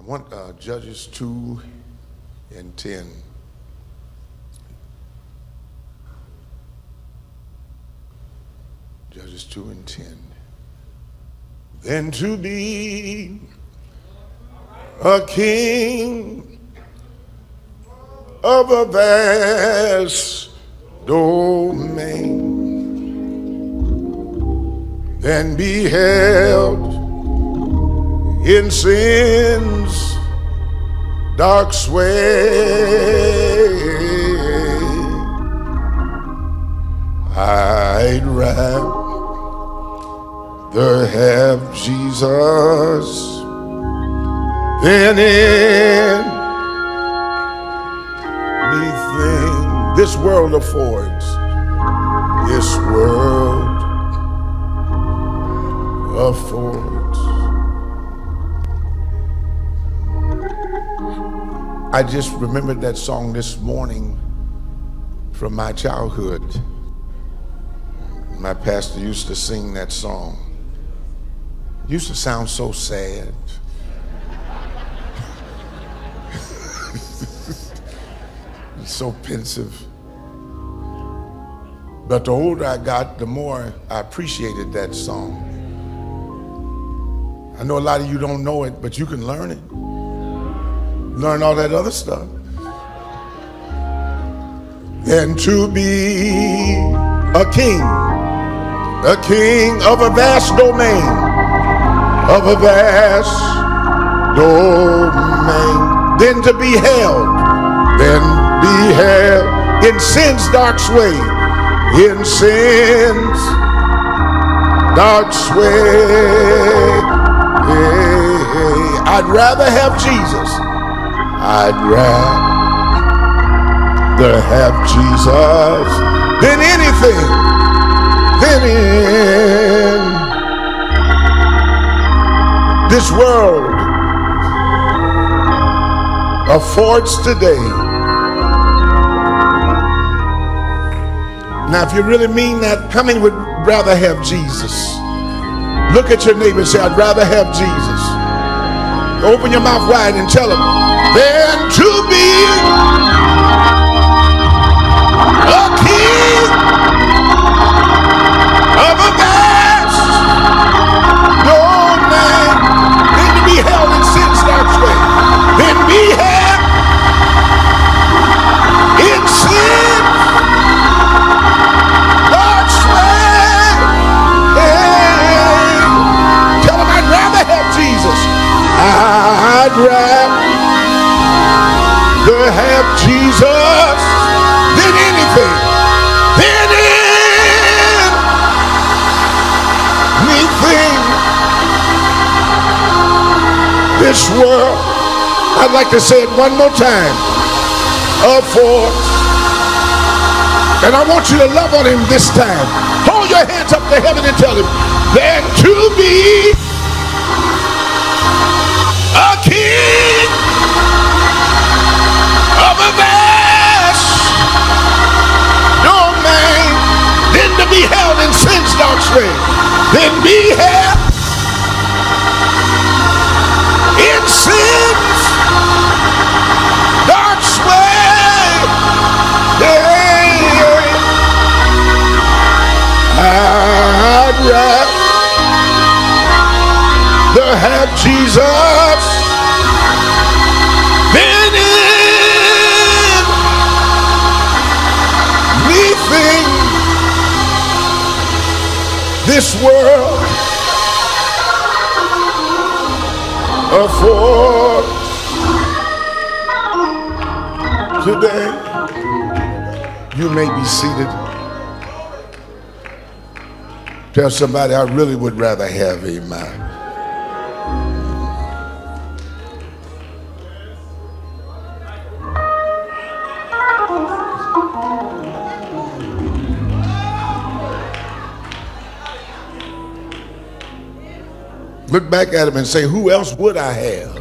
I want uh, Judges 2 and 10. Judges 2 and 10. Then to be a king of a vast domain, then be held in sin's dark sway. I'd rather have Jesus than anything this world affords. This world affords. I just remembered that song this morning from my childhood. My pastor used to sing that song. It used to sound so sad. so pensive. But the older I got, the more I appreciated that song. I know a lot of you don't know it, but you can learn it. Learn all that other stuff. And to be a king, a king of a vast domain, of a vast domain, then to be held, then be held in sin's dark sway, in sin's dark sway. I'd rather have Jesus. I'd rather have Jesus than anything, than in this world affords today. Now, if you really mean that, how many would rather have Jesus? Look at your neighbor and say, I'd rather have Jesus. Open your mouth wide and tell him, than to be like to say it one more time. Affords. And I want you to love on him this time. Hold your hands up to heaven and tell him, then to be a king of a vast domain, then to be held in sin's dark sway, then be held in sin's I'd rather have Jesus than anything this world affords today. You may be seated. Tell somebody I really would rather have a man. Uh. Look back at him and say, Who else would I have?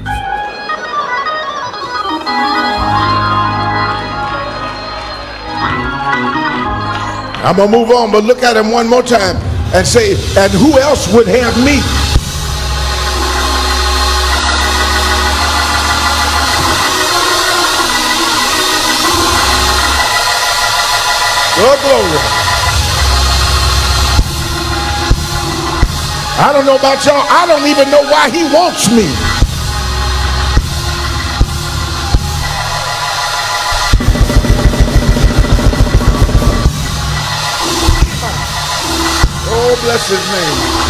I'm gonna move on, but look at him one more time and say, and who else would have me? Oh, glory. I don't know about y'all. I don't even know why he wants me. Oh, bless his name.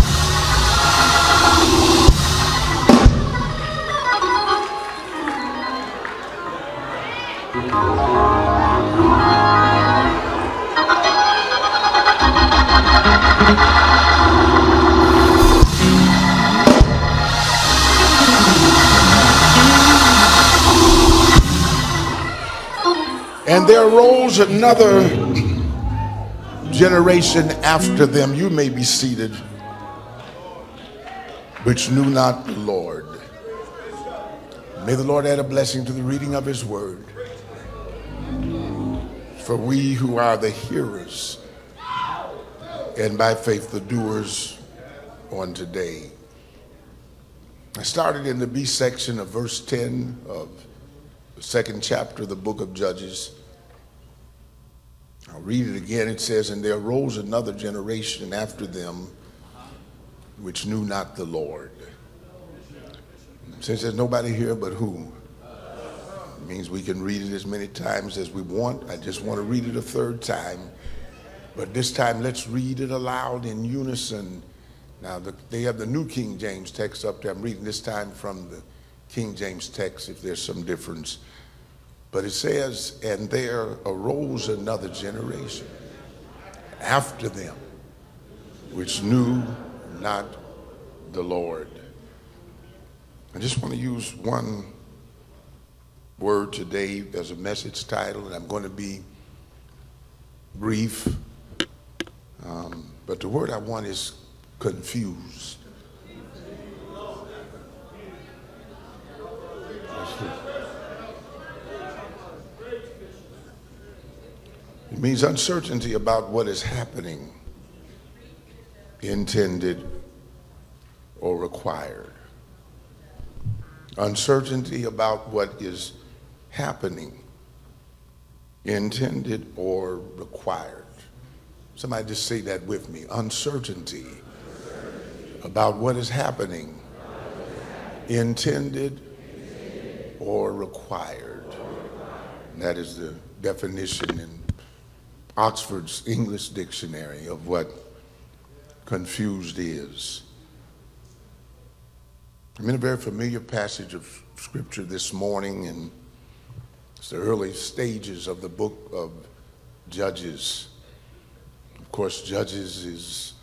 And there arose another generation after them. You may be seated, which knew not the Lord. May the Lord add a blessing to the reading of his word. For we who are the hearers and by faith the doers on today. I started in the B section of verse 10 of the second chapter of the book of Judges. I'll read it again. It says, And there arose another generation after them which knew not the Lord. Since there's nobody here but who? It means we can read it as many times as we want. I just want to read it a third time. But this time, let's read it aloud in unison. Now, the, they have the New King James text up there. I'm reading this time from the King James text if there's some difference. But it says, and there arose another generation after them, which knew not the Lord. I just want to use one word today as a message title, and I'm going to be brief. Um, but the word I want is confused. It means uncertainty about what is happening, intended or required. Uncertainty about what is happening, intended or required. Somebody just say that with me. Uncertainty about what is happening, intended or required. That is the definition in Oxford's English Dictionary of what confused is. I'm in a very familiar passage of scripture this morning, and it's the early stages of the book of Judges. Of course, Judges is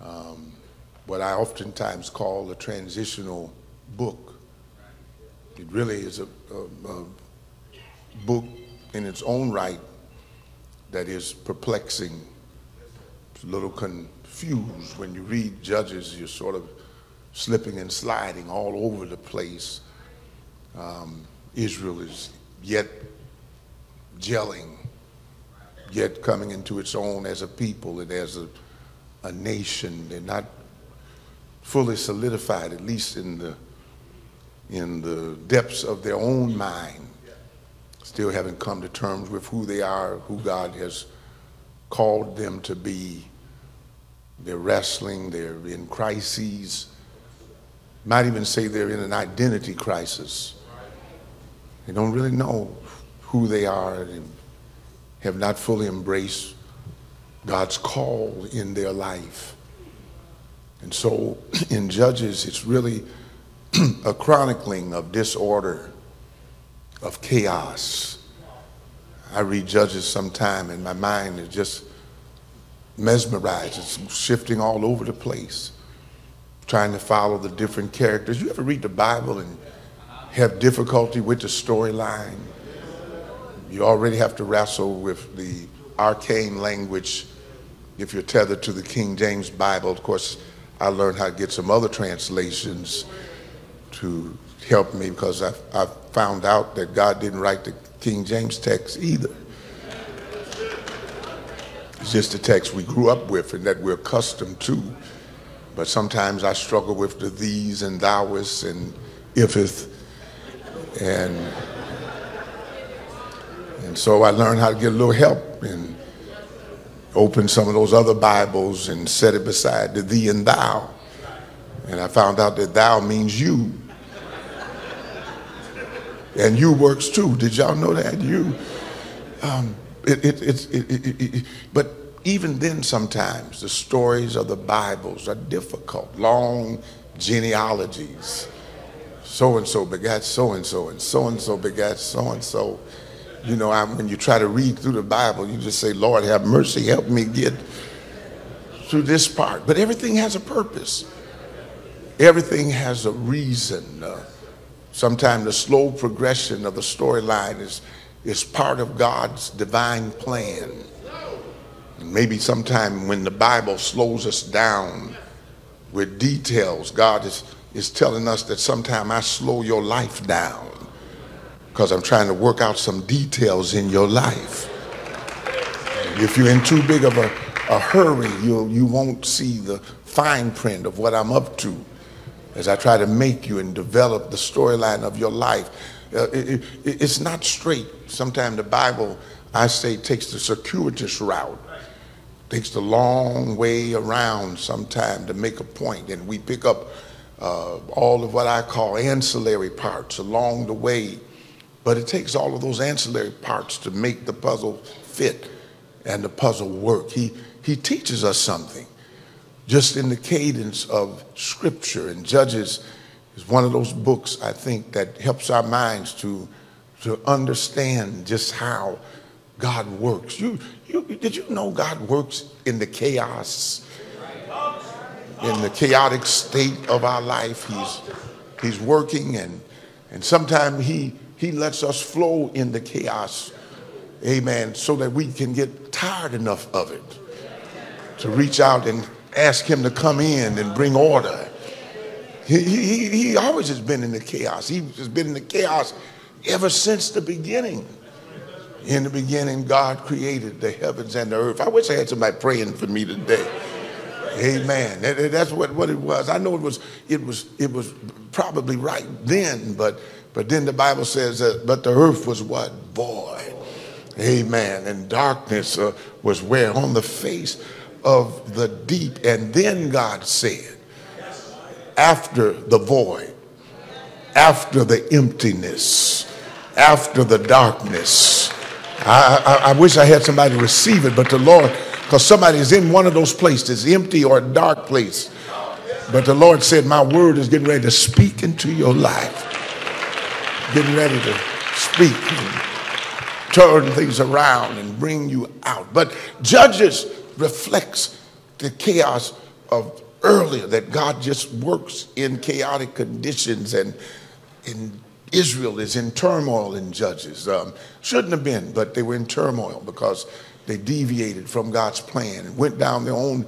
um, what I oftentimes call a transitional book. It really is a, a, a book in its own right that is perplexing. A little confused. When you read Judges, you're sort of slipping and sliding all over the place. Um, Israel is yet gelling, yet coming into its own as a people and as a, a nation. They're not fully solidified, at least in the in the depths of their own mind still haven't come to terms with who they are, who God has called them to be. They're wrestling, they're in crises. Might even say they're in an identity crisis. They don't really know who they are and have not fully embraced God's call in their life. And so in Judges, it's really a chronicling of disorder of chaos. I read Judges sometime and my mind is just mesmerized. It's shifting all over the place, trying to follow the different characters. You ever read the Bible and have difficulty with the storyline? You already have to wrestle with the arcane language if you're tethered to the King James Bible. Of course, I learned how to get some other translations to helped me because I, I found out that God didn't write the King James text either. It's just a text we grew up with and that we're accustomed to. But sometimes I struggle with the these and thouest and ifeth. And, and so I learned how to get a little help. And open some of those other Bibles and set it beside the thee and thou. And I found out that thou means you. And you works too. Did y'all know that? You. Um, it, it, it, it, but even then, sometimes the stories of the Bibles are difficult, long genealogies. So and so begat so and so, and so and so begat so and so. You know, I, when you try to read through the Bible, you just say, Lord, have mercy, help me get through this part. But everything has a purpose, everything has a reason. Uh, sometimes the slow progression of the storyline is, is part of God's divine plan. Maybe sometime when the Bible slows us down with details, God is, is telling us that sometime I slow your life down because I'm trying to work out some details in your life. If you're in too big of a, a hurry, you'll, you won't see the fine print of what I'm up to as I try to make you and develop the storyline of your life. Uh, it, it, it's not straight. Sometimes the Bible, I say, takes the circuitous route, takes the long way around sometime to make a point, and we pick up uh, all of what I call ancillary parts along the way but it takes all of those ancillary parts to make the puzzle fit and the puzzle work. He, he teaches us something just in the cadence of scripture. And Judges is one of those books, I think, that helps our minds to, to understand just how God works. You, you, did you know God works in the chaos, in the chaotic state of our life? He's, he's working and, and sometimes he he lets us flow in the chaos, amen, so that we can get tired enough of it to reach out and ask Him to come in and bring order. He, he, he always has been in the chaos. He has been in the chaos ever since the beginning. In the beginning, God created the heavens and the earth. I wish I had somebody praying for me today. Amen. That's what, what it was. I know it was it was it was probably right then, but but then the Bible says that, but the earth was what? Void. Amen. And darkness uh, was where? On the face of the deep. And then God said, after the void, after the emptiness, after the darkness, I, I, I wish I had somebody receive it, but the Lord, because somebody is in one of those places, empty or dark place. But the Lord said, My word is getting ready to speak into your life getting ready to speak turn things around and bring you out. But Judges reflects the chaos of earlier that God just works in chaotic conditions and in Israel is in turmoil in Judges. Um, shouldn't have been, but they were in turmoil because they deviated from God's plan and went down their own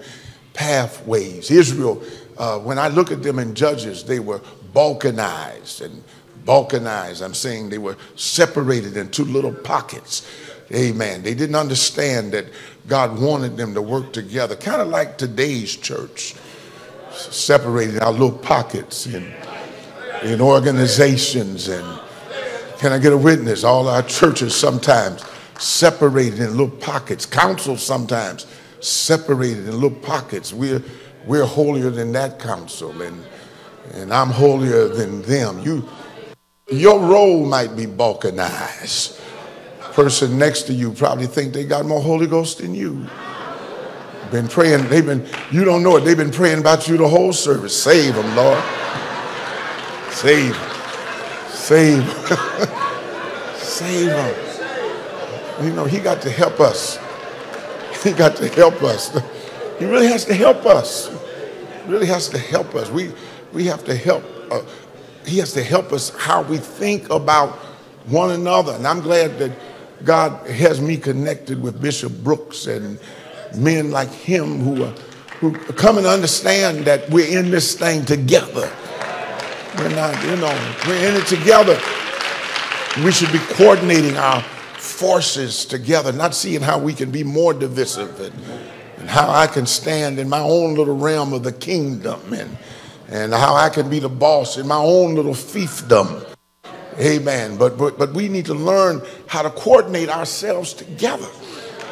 pathways. Israel, uh, when I look at them in Judges, they were balkanized and balkanized. I'm saying they were separated into little pockets. Amen. They didn't understand that God wanted them to work together, kind of like today's church, separated our little pockets in, in organizations. And can I get a witness? All our churches sometimes separated in little pockets, councils sometimes separated in little pockets. We're, we're holier than that council, and, and I'm holier than them. You, your role might be balkanized. Person next to you probably think they got more Holy Ghost than you. Been praying, they've been, you don't know it, they've been praying about you the whole service. Save them, Lord. Save them. Save them. Save them. You know, he got to help us. He got to help us. He really has to help us. He really has to help us. We, we have to help. Uh, he has to help us how we think about one another. And I'm glad that God has me connected with Bishop Brooks and men like him who are who come and understand that we're in this thing together. We're not, you know, we're in it together. We should be coordinating our forces together, not seeing how we can be more divisive and, and how I can stand in my own little realm of the kingdom and and how I can be the boss in my own little fiefdom. Amen. But, but, but we need to learn how to coordinate ourselves together.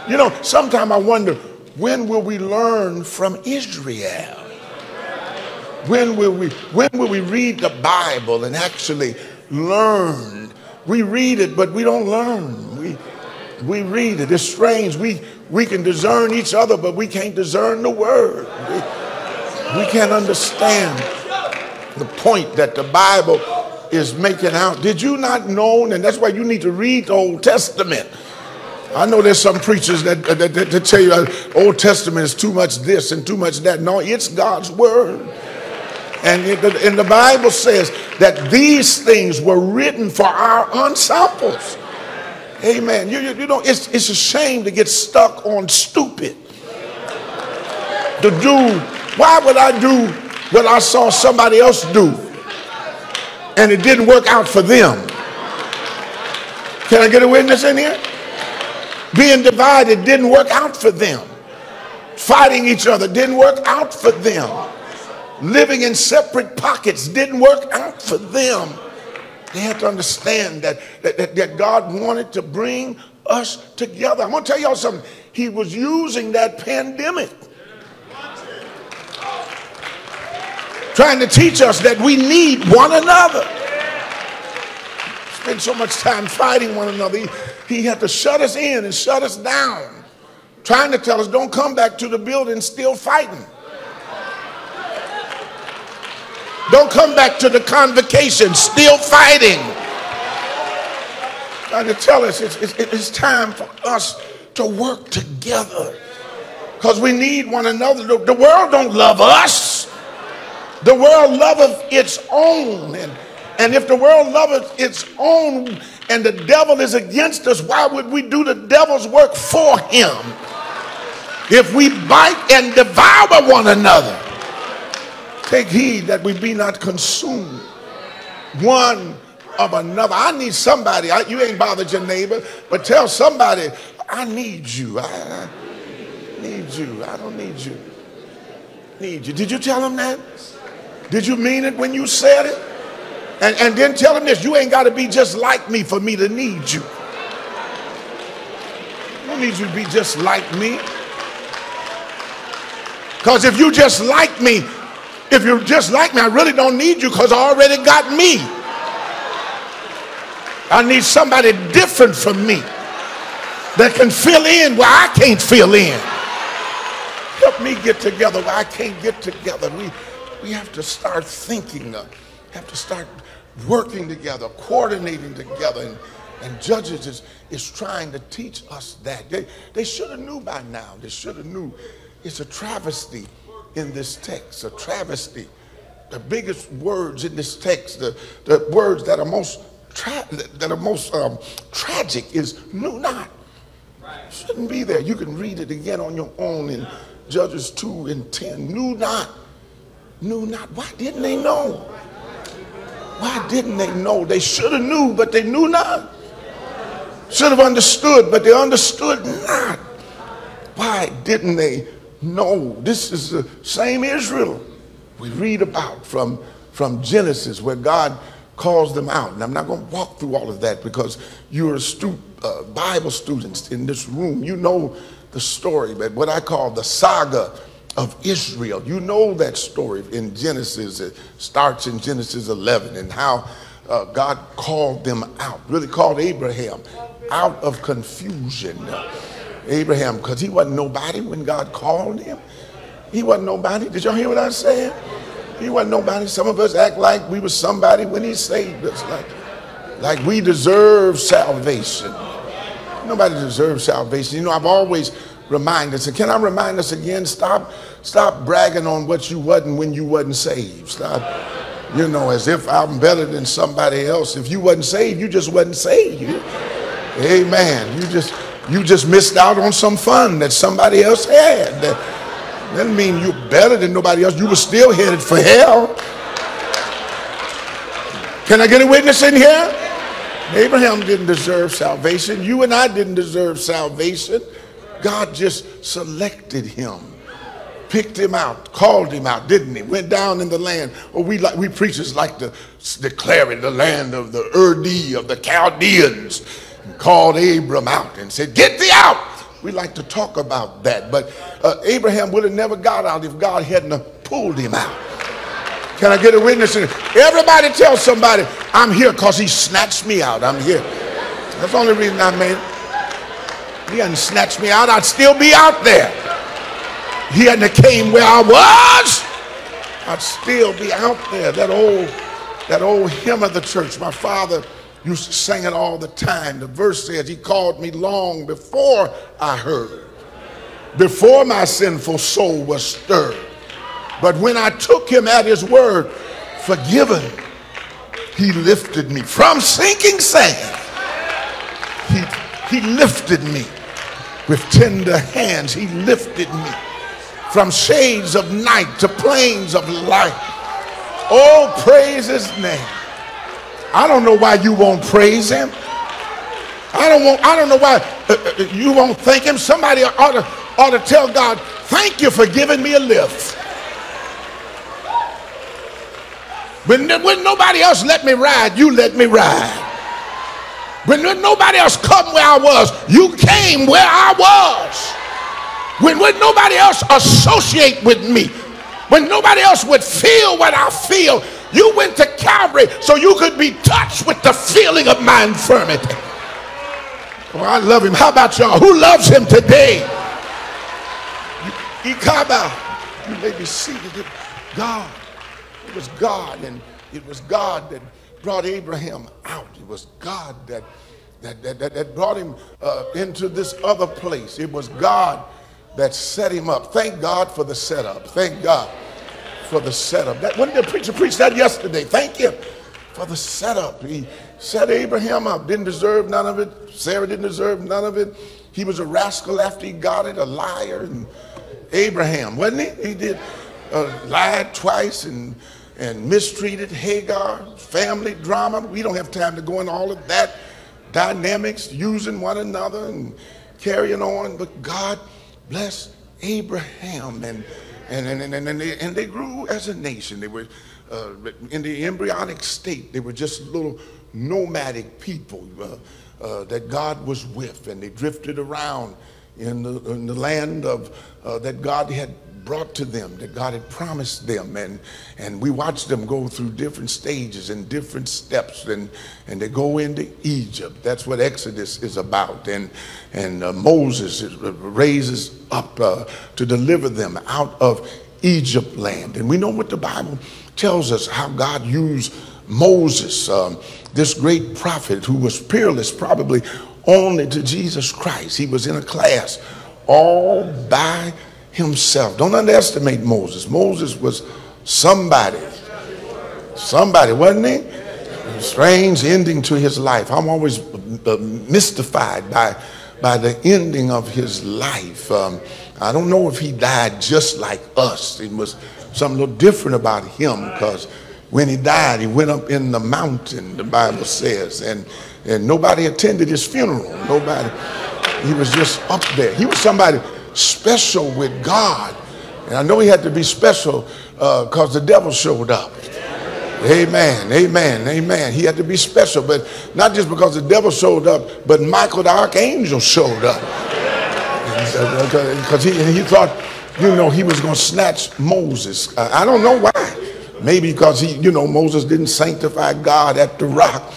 You know, sometimes I wonder when will we learn from Israel? When will we when will we read the Bible and actually learn? We read it, but we don't learn. We we read it. It's strange. We we can discern each other, but we can't discern the word. We, we can't understand the point that the Bible is making out. Did you not know? And that's why you need to read the Old Testament. I know there's some preachers that, that, that, that tell you uh, Old Testament is too much this and too much that. No, it's God's word. And, it, and the Bible says that these things were written for our ensamples. Amen. You, you, you know, it's, it's a shame to get stuck on stupid. To do, why would I do what I saw somebody else do and it didn't work out for them? Can I get a witness in here? Being divided didn't work out for them. Fighting each other didn't work out for them living in separate pockets didn't work out for them. They had to understand that, that, that, God wanted to bring us together. I'm going to tell y'all something. He was using that pandemic trying to teach us that we need one another. Spend so much time fighting one another. He, he had to shut us in and shut us down, trying to tell us don't come back to the building still fighting. Don't come back to the convocation still fighting. Trying to tell us it's, it's, it's time for us to work together because we need one another. The, the world don't love us. The world loveth its own. And, and if the world loveth its own and the devil is against us, why would we do the devil's work for him? If we bite and devour one another. Take heed that we be not consumed one of another. I need somebody. I, you ain't bothered your neighbor, but tell somebody, I need you. I, I need you. I don't need you. Need you. Did you tell him that? Did you mean it when you said it? And, and then tell him this you ain't got to be just like me for me to need you. I don't need you to be just like me. Because if you just like me, if you're just like me, I really don't need you because I already got me. I need somebody different from me that can fill in where I can't fill in. Help me get together where I can't get together. We, we have to start thinking, uh, have to start working together, coordinating together. And, and judges is, is trying to teach us that. They, they should have knew by now. They should have knew. It's a travesty in this text, a travesty. The biggest words in this text, the, the words that are most that are most um, tragic is knew not. Shouldn't be there. You can read it again on your own in Judges 2 and 10. Knew not. Knew not. Why didn't they know? Why didn't they know? They should have knew, but they knew not. Should have understood, but they understood not. Why didn't they know? this is the same Israel we read about from, from Genesis where God calls them out. And I'm not going to walk through all of that because you're a stu- uh, Bible students in this room. You know the story, but what I call the saga of Israel. You know that story in Genesis. It starts in Genesis 11 and how uh, God called them out, really called Abraham out of confusion. Abraham because he wasn't nobody when God called him. He wasn't nobody. Did y'all hear what I said? He wasn't nobody. Some of us act like we were somebody when he saved us, like, like we deserve salvation. Nobody deserves salvation. You know, I've always reminded us, and can I remind us again? Stop, stop bragging on what you wasn't when you wasn't saved. Stop, you know, as if I'm better than somebody else. If you wasn't saved, you just wasn't saved. Amen. You just you just missed out on some fun that somebody else had. That doesn't mean you're better than nobody else. You were still headed for hell. Can I get a witness in here? Abraham didn't deserve salvation. You and I didn't deserve salvation. God just selected him, picked him out, called him out, didn't he? Went down in the land. Or we like we preachers like to declare it the land of the Ur of the Chaldeans called Abram out and said, Get thee out we like to talk about that. But uh, Abraham would have never got out if God hadn't pulled him out. Can I get a witness? Everybody tell somebody, I'm here because he snatched me out. I'm here. That's the only reason I made it. He hadn't snatched me out, I'd still be out there. He hadn't came where I was, I'd still be out there. That old, that old hymn of the church, my father used to sing it all the time. The verse says, He called me long before I heard, before my sinful soul was stirred. But when I took him at his word, forgiven, he lifted me from sinking sand. He, he lifted me with tender hands. He lifted me from shades of night to plains of light. Oh, praise his name. I don't know why you won't praise him. I don't want, I don't know why uh, uh, you won't thank him. Somebody ought to, ought to tell God, thank you for giving me a lift. When, when nobody else let me ride, you let me ride. When, nobody else come where I was, you came where I was. When, when nobody else associate with me, when nobody else would feel what I feel, you went to Calvary so you could be touched with the feeling of my infirmity. Oh, I love him. How about y'all? Who loves him today? Ikaba, you may be seated. God, it was God, and it was God that brought Abraham out. It was God that that, that, that, brought him uh, into this other place. It was God that set him up. Thank God for the setup. Thank God for the setup. That when the preacher preached that yesterday. Thank you for the setup. He set Abraham up. Didn't deserve none of it. Sarah didn't deserve none of it. He was a rascal after he got it, a liar. And Abraham, wasn't he? He did uh, lied twice and and mistreated Hagar, family drama. We don't have time to go into all of that dynamics, using one another and carrying on. But God blessed Abraham and and, and, and, and, they, and they grew as a nation. They were uh, in the embryonic state. They were just little nomadic people uh, uh, that God was with, and they drifted around in the, in the land of uh, that God had brought to them, that God had promised them. And, and we watched them go through different stages and different steps, and, and they go into Egypt. That's what Exodus is about. And, and uh, Moses raises up uh, to deliver them out of Egypt land. And we know what the Bible tells us how God used Moses, um, this great prophet who was peerless, probably only to Jesus Christ. He was in a class all by himself. Don't underestimate Moses. Moses was somebody. Somebody, wasn't he? Strange ending to his life. I'm always uh, mystified by, by the ending of his life. Um, I don't know if he died just like us. It was something a little different about him because when he died, he went up in the mountain, the Bible says, and, and nobody attended his funeral. Nobody. He was just up there. He was somebody special with God. And I know he had to be special because uh, the devil showed up. Amen, amen, amen. He had to be special, but not just because the devil showed up, but Michael the archangel showed up. Because he, he thought, you know, he was going to snatch Moses. I don't know why. Maybe because he, you know, Moses didn't sanctify God at the rock.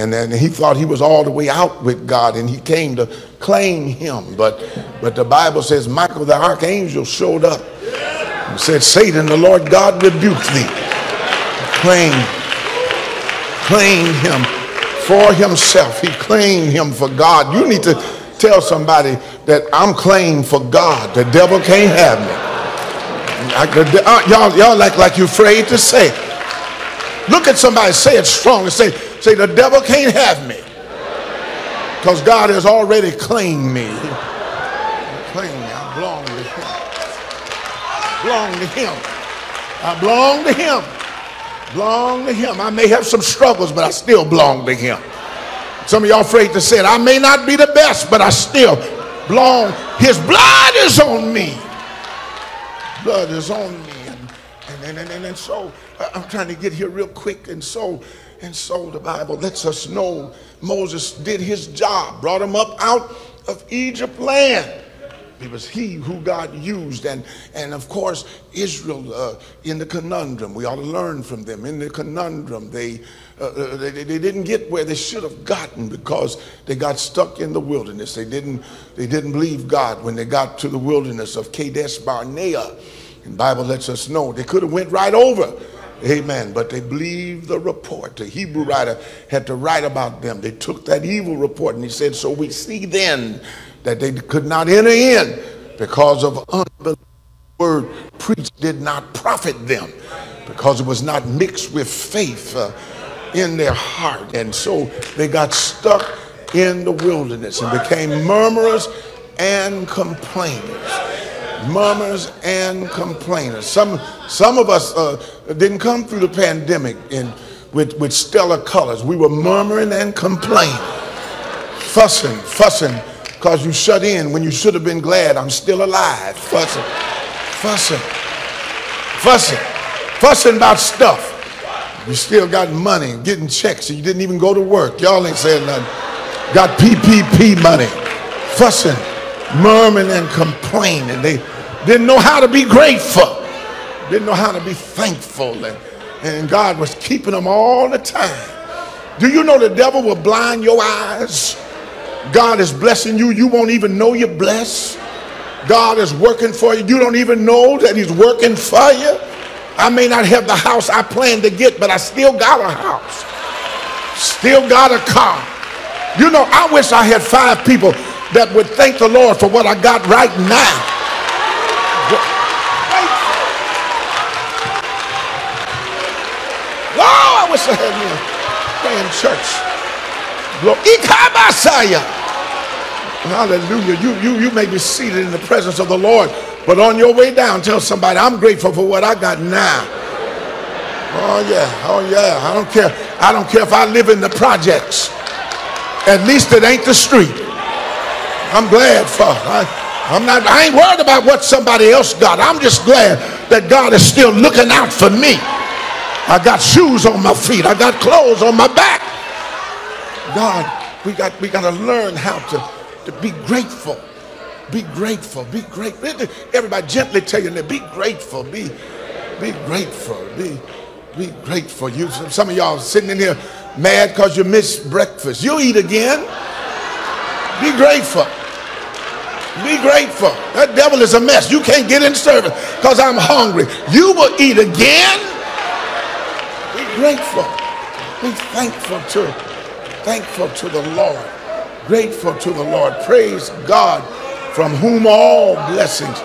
And then he thought he was all the way out with God and he came to claim him. But, but the Bible says Michael the archangel showed up and said, Satan, the Lord God rebuked thee. Claim, claim him for himself. He claimed him for God. You need to tell somebody that I'm claimed for God. The devil can't have me. Uh, y'all, y'all act like you're afraid to say. Look at somebody, say it strong and say, say, the devil can't have me. Because God has already claimed me. Claimed me. I belong to him. I belong to him. I belong to him. Belong to him. I may have some struggles, but I still belong to him. Some of y'all afraid to say it. I may not be the best, but I still belong. His blood is on me. Blood is on me. And, and, and, and, and so I'm trying to get here real quick. And so and so the Bible lets us know Moses did his job, brought him up out of Egypt land. It was he who God used. And, and of course, Israel uh, in the conundrum, we ought to learn from them. In the conundrum, they, uh, uh they, they, didn't get where they should have gotten because they got stuck in the wilderness. They didn't, they didn't believe God when they got to the wilderness of Kadesh Barnea. And Bible lets us know they could have went right over. Amen. But they believed the report. The Hebrew writer had to write about them. They took that evil report and he said, So we see then that they could not enter in because of unbelief. Word preached did not profit them because it was not mixed with faith uh, in their heart. And so they got stuck in the wilderness and became murmurers and complainers. Murmurers and complainers. Some, some of us uh, didn't come through the pandemic in, with, with stellar colors. We were murmuring and complaining, fussing, fussing, because you shut in when you should have been glad I'm still alive. Fussing, fussing, fussing, fussing about stuff. You still got money, getting checks, and you didn't even go to work. Y'all ain't saying nothing. Got PPP money, fussing, murmuring, and complaining. They didn't know how to be grateful, didn't know how to be thankful, and, and God was keeping them all the time. Do you know the devil will blind your eyes? God is blessing you. You won't even know you're blessed. God is working for you. You don't even know that He's working for you. I may not have the house I planned to get, but I still got a house. Still got a car. You know, I wish I had five people that would thank the Lord for what I got right now. Wish I had praying church. Hallelujah. You, you, you may be seated in the presence of the Lord, but on your way down, tell somebody, I'm grateful for what I got now. Oh, yeah. Oh, yeah. I don't care. I don't care if I live in the projects. At least it ain't the street. I'm glad for I, I'm not, I ain't worried about what somebody else got. I'm just glad that God is still looking out for me. I got shoes on my feet. I got clothes on my back. God, we got we got to learn how to, to be grateful. Be grateful. Be grateful. Everybody gently tell you, be grateful. Be be grateful. Be be grateful. You some of y'all sitting in here mad because you missed breakfast. You'll eat again. Be grateful. Be grateful. That devil is a mess. You can't get in service because I'm hungry. You will eat again. Grateful. Be thankful to thankful to the Lord, grateful to the Lord. Praise God from whom all blessings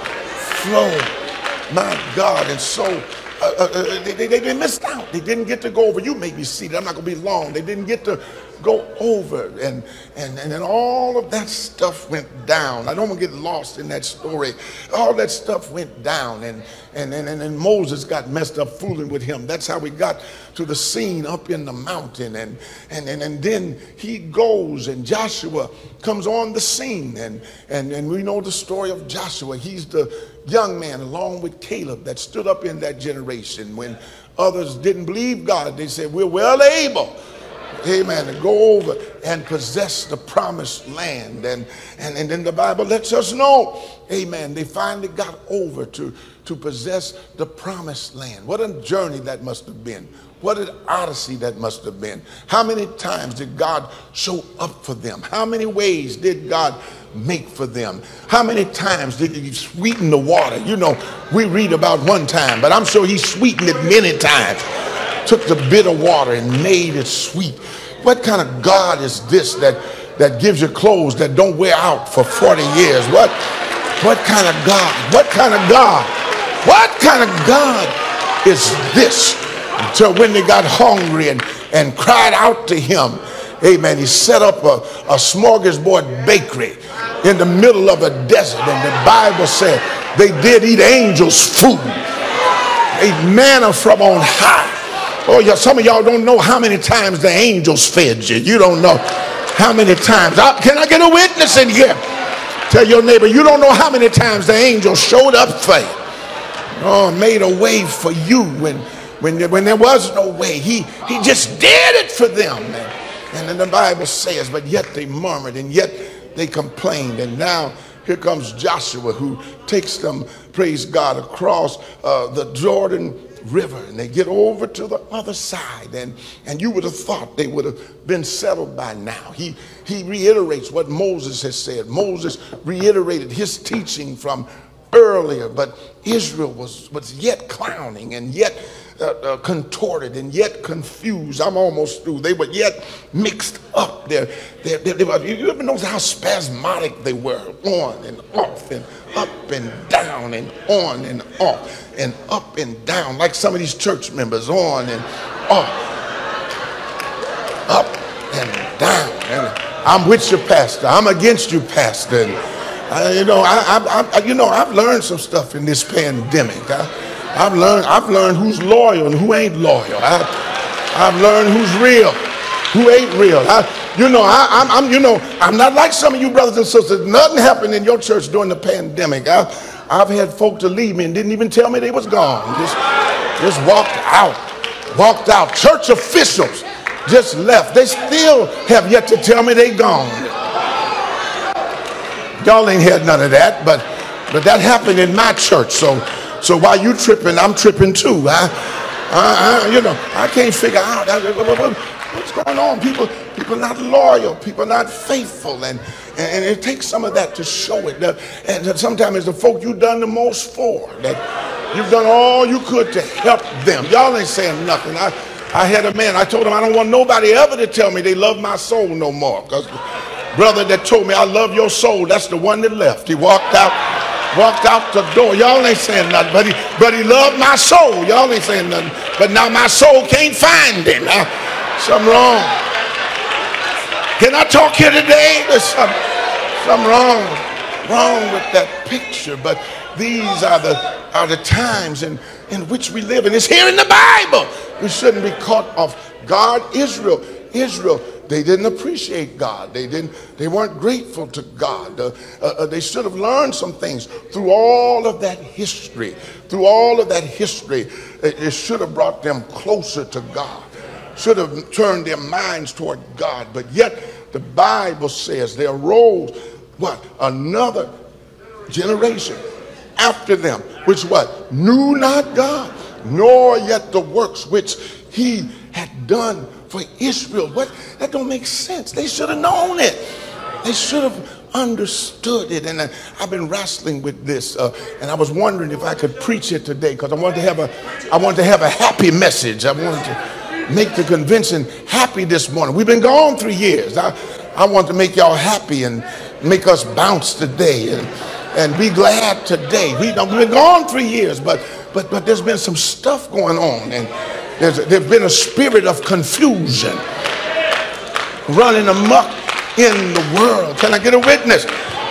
flow. My God. And so uh, uh, uh they, they, they missed out. They didn't get to go over. You may be seated. I'm not going to be long. They didn't get to go over. And, and, and all of that stuff went down. I don't want to get lost in that story. All that stuff went down. And, and, and, and Moses got messed up fooling with him. That's how we got to the scene up in the mountain. And, and, and, and then he goes and Joshua comes on the scene. And, and, and we know the story of Joshua. He's the young man along with Caleb that stood up in that generation when others didn't believe God. They said, we're well able amen, to go over and possess the promised land. And, and, and then the Bible lets us know, amen, they finally got over to, to possess the promised land. What a journey that must have been. What an odyssey that must have been. How many times did God show up for them? How many ways did God make for them? How many times did he sweeten the water? You know, we read about one time, but I'm sure he sweetened it many times took the bitter water and made it sweet. What kind of God is this that, that gives you clothes that don't wear out for 40 years? What, what kind of God? What kind of God? What kind of God is this? Until when they got hungry and, and cried out to him, amen, he set up a, a smorgasbord bakery in the middle of a desert. And the Bible said they did eat angels' food, ate manna from on high. Oh, yeah, some of y'all don't know how many times the angels fed you. You don't know how many times. I, can I get a witness in here? Tell your neighbor, you don't know how many times the angels showed up for you. Oh, made a way for you when, when, when there was no way. He, he just did it for them. And, and then the Bible says, but yet they murmured and yet they complained. And now here comes Joshua who takes them, praise God, across uh, the Jordan River and they get over to the other side. And, and you would have thought they would have been settled by now. He, he reiterates what Moses has said. Moses reiterated his teaching from earlier, but Israel was, was yet clowning and yet uh, uh, contorted and yet confused. I'm almost through. They were yet mixed up. They're, they're, they're, they were, you ever notice how spasmodic they were? On and off and up and down and on and off and up and down, like some of these church members, on and off, up and down. And I'm with you, Pastor. I'm against you, Pastor. And, uh, you know, I, I, I, you know, I've learned some stuff in this pandemic. I, I've learned, I've learned who's loyal and who ain't loyal. I, I've learned who's real, who ain't real. I, you know, I, am you know, I'm not like some of you brothers and sisters. Nothing happened in your church during the pandemic. I, I've had folk to leave me and didn't even tell me they was gone. Just, just walked out, walked out. Church officials just left. They still have yet to tell me they gone. Y'all ain't had none of that, but but that happened in my church. So so while you tripping, I'm tripping too. I, I, I you know, I can't figure out uh, what's going on. People, people not loyal. People not faithful, and and it takes some of that to show it. And sometimes it's the folk you've done the most for that you've done all you could to help them. Y'all ain't saying nothing. I, I had a man. I told him I don't want nobody ever to tell me they love my soul no more. Because brother that told me I love your soul, that's the one that left. He walked out walked out the door. Y'all ain't saying nothing, but he, but he loved my soul. Y'all ain't saying nothing. But now my soul can't find him. Uh, something wrong. Can I talk here today? There's some, something wrong, wrong with that picture. But these are the are the times in, in which we live. And it's here in the Bible. We shouldn't be caught off guard. Israel, Israel they didn't appreciate God. They didn't. They weren't grateful to God. Uh, uh, uh, they should have learned some things through all of that history. Through all of that history, it, it should have brought them closer to God. Should have turned their minds toward God. But yet, the Bible says there arose what another generation after them, which what knew not God, nor yet the works which He had done for Israel. What? That don't make sense. They should have known it. They should have understood it. And uh, I've been wrestling with this, uh, and I was wondering if I could preach it today because I wanted to have a, I wanted to have a happy message. I wanted to make the convention happy this morning. We've been gone three years. I, I want to make y'all happy and make us bounce today and, and be glad today. We, we've been gone three years, but but but there's been some stuff going on and there's, there's been a spirit of confusion running amok in the world. Can I get a witness?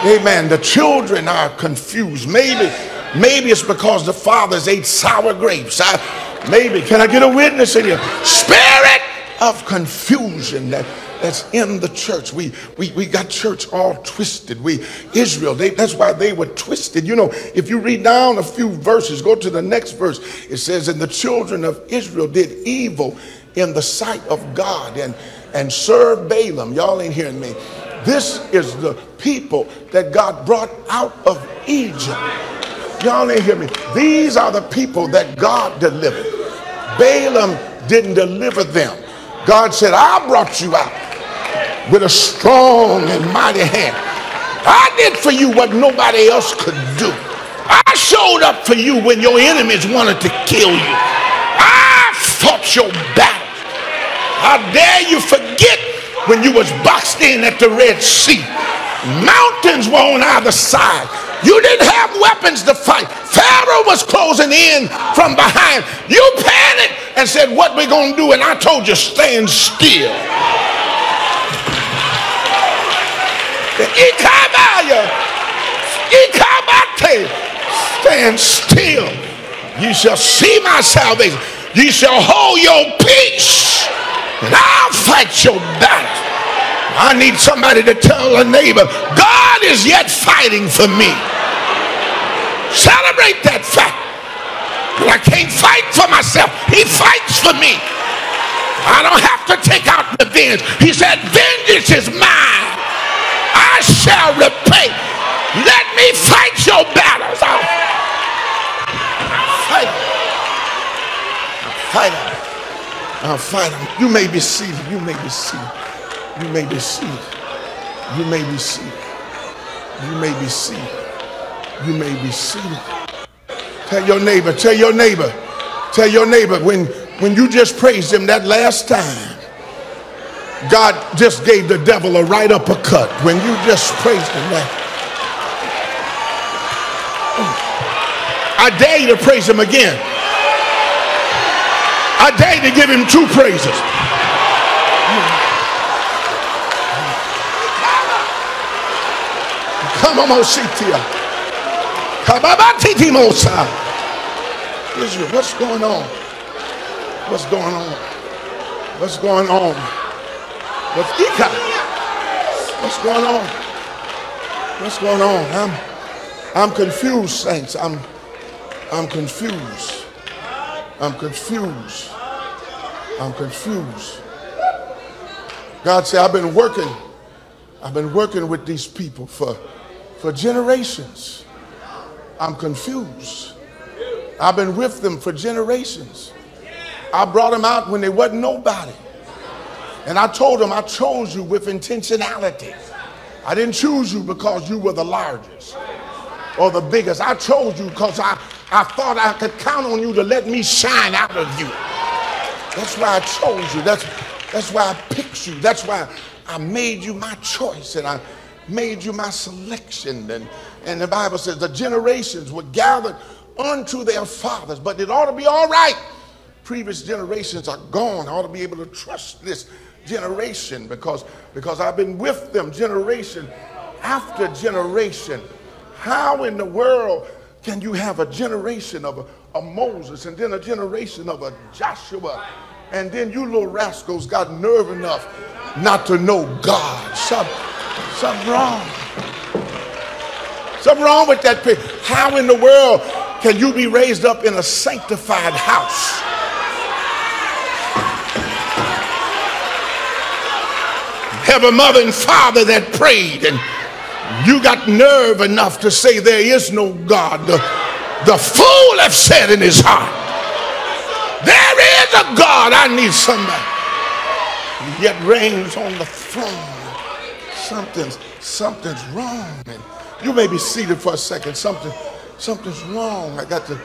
Amen. The children are confused. Maybe, maybe it's because the fathers ate sour grapes. I, maybe. Can I get a witness in here? Spirit of confusion that that's in the church. We, we, we got church all twisted. We, Israel, they, that's why they were twisted. You know, if you read down a few verses, go to the next verse. It says, and the children of Israel did evil in the sight of God and, and served Baalim. Y'all ain't hearing me. This is the people that God brought out of Egypt. Y'all ain't hear me. These are the people that God delivered. Baalim didn't deliver them. God said, I brought you out with a strong and mighty hand. I did for you what nobody else could do. I showed up for you when your enemies wanted to kill you. I fought your battle. How dare you forget when you was boxed in at the Red Sea? Mountains were on either side. You didn't have weapons to fight. Pharaoh was closing in from behind. You panicked and said, what we gonna do? And I told you, stand still. Ikabaya. Ikabate. Stand still. You shall see my salvation. You shall hold your peace. And I'll fight your battle. I need somebody to tell a neighbor, God is yet fighting for me. Celebrate that fact. But I can't fight for myself. He fights for me. I don't have to take out revenge. He said, vengeance is mine. I shall repay. Let me fight your battles. I'll fight them. I'll fight them. I'll fight. You may be seated. You may be seated. You may be seated. You may be seated. You may be seated. You may be seated. Tell your neighbor, tell your neighbor, tell your neighbor when, when you just praised him that last time, God just gave the devil a right uppercut. When you just praised him that. I dare you to praise him again. I dare you to give him two praises. What's going on? What's going on? What's going on? What's? What's going on? What's going on? I'm I'm confused, saints. I'm I'm confused. I'm confused. I'm confused. God said, I've been working. I've been working with these people for, for generations. I'm confused. I've been with them for generations. I brought them out when they wasn't nobody. And I told them I chose you with intentionality. I didn't choose you because you were the largest or the biggest. I chose you because I, I thought I could count on you to let me shine out of you. That's why I chose you. That's, that's why I picked you. That's why I made you my choice and I made you my selection. And, and the Bible says the generations were gathered unto their fathers, but it ought to be all right. Previous generations are gone. I ought to be able to trust this generation because, because I've been with them generation after generation. How in the world can you have a generation of a, a Moses and then a generation of a Joshua and then you little rascals got nerve enough not to know God? Some, something wrong. Something wrong with that. How in the world can you be raised up in a sanctified house? Have a mother and father that prayed and you got nerve enough to say there is no God. The, the fool have said in his heart, there is a God. I need somebody. Yet reigns on the throne. Something's something's wrong. And you may be seated for a second. Something something's wrong. I got to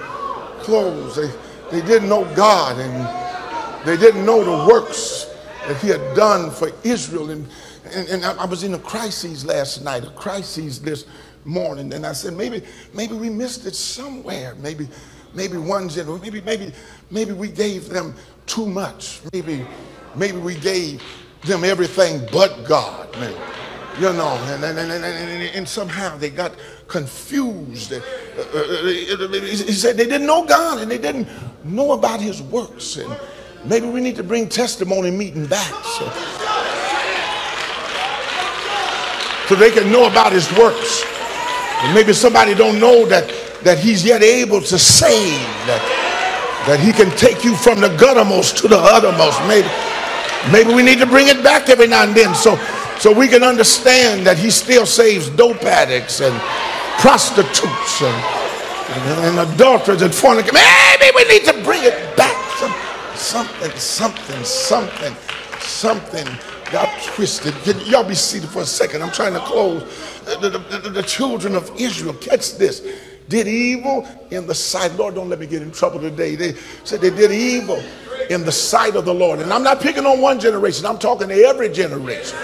close. They they didn't know God and they didn't know the works that he had done for Israel and and, and I, I, was in a crisis last night, a crisis this morning, and I said maybe maybe we missed it somewhere. Maybe maybe one general, maybe maybe maybe we gave them too much. Maybe maybe we gave them everything but God. Maybe. You know, and, and, and, and, somehow they got confused. Uh, uh, uh, he said they didn't know God and they didn't know about his works. And maybe we need to bring testimony meeting back. So, so they can know about his works. And maybe somebody don't know that, that he's yet able to save, that, that he can take you from the guttermost to the uttermost. Maybe, maybe we need to bring it back every now and then so, so we can understand that he still saves dope addicts and prostitutes and, and, and adulterers and fornicators. Maybe we need to bring it back. Some, something, something, something, something got twisted. Y'all be seated for a second? I'm trying to close. The, the, the, the, children of Israel, catch this, did evil in the sight. Lord, don't let me get in trouble today. They said they did evil in the sight of the Lord. And I'm not picking on one generation, I'm talking to every generation.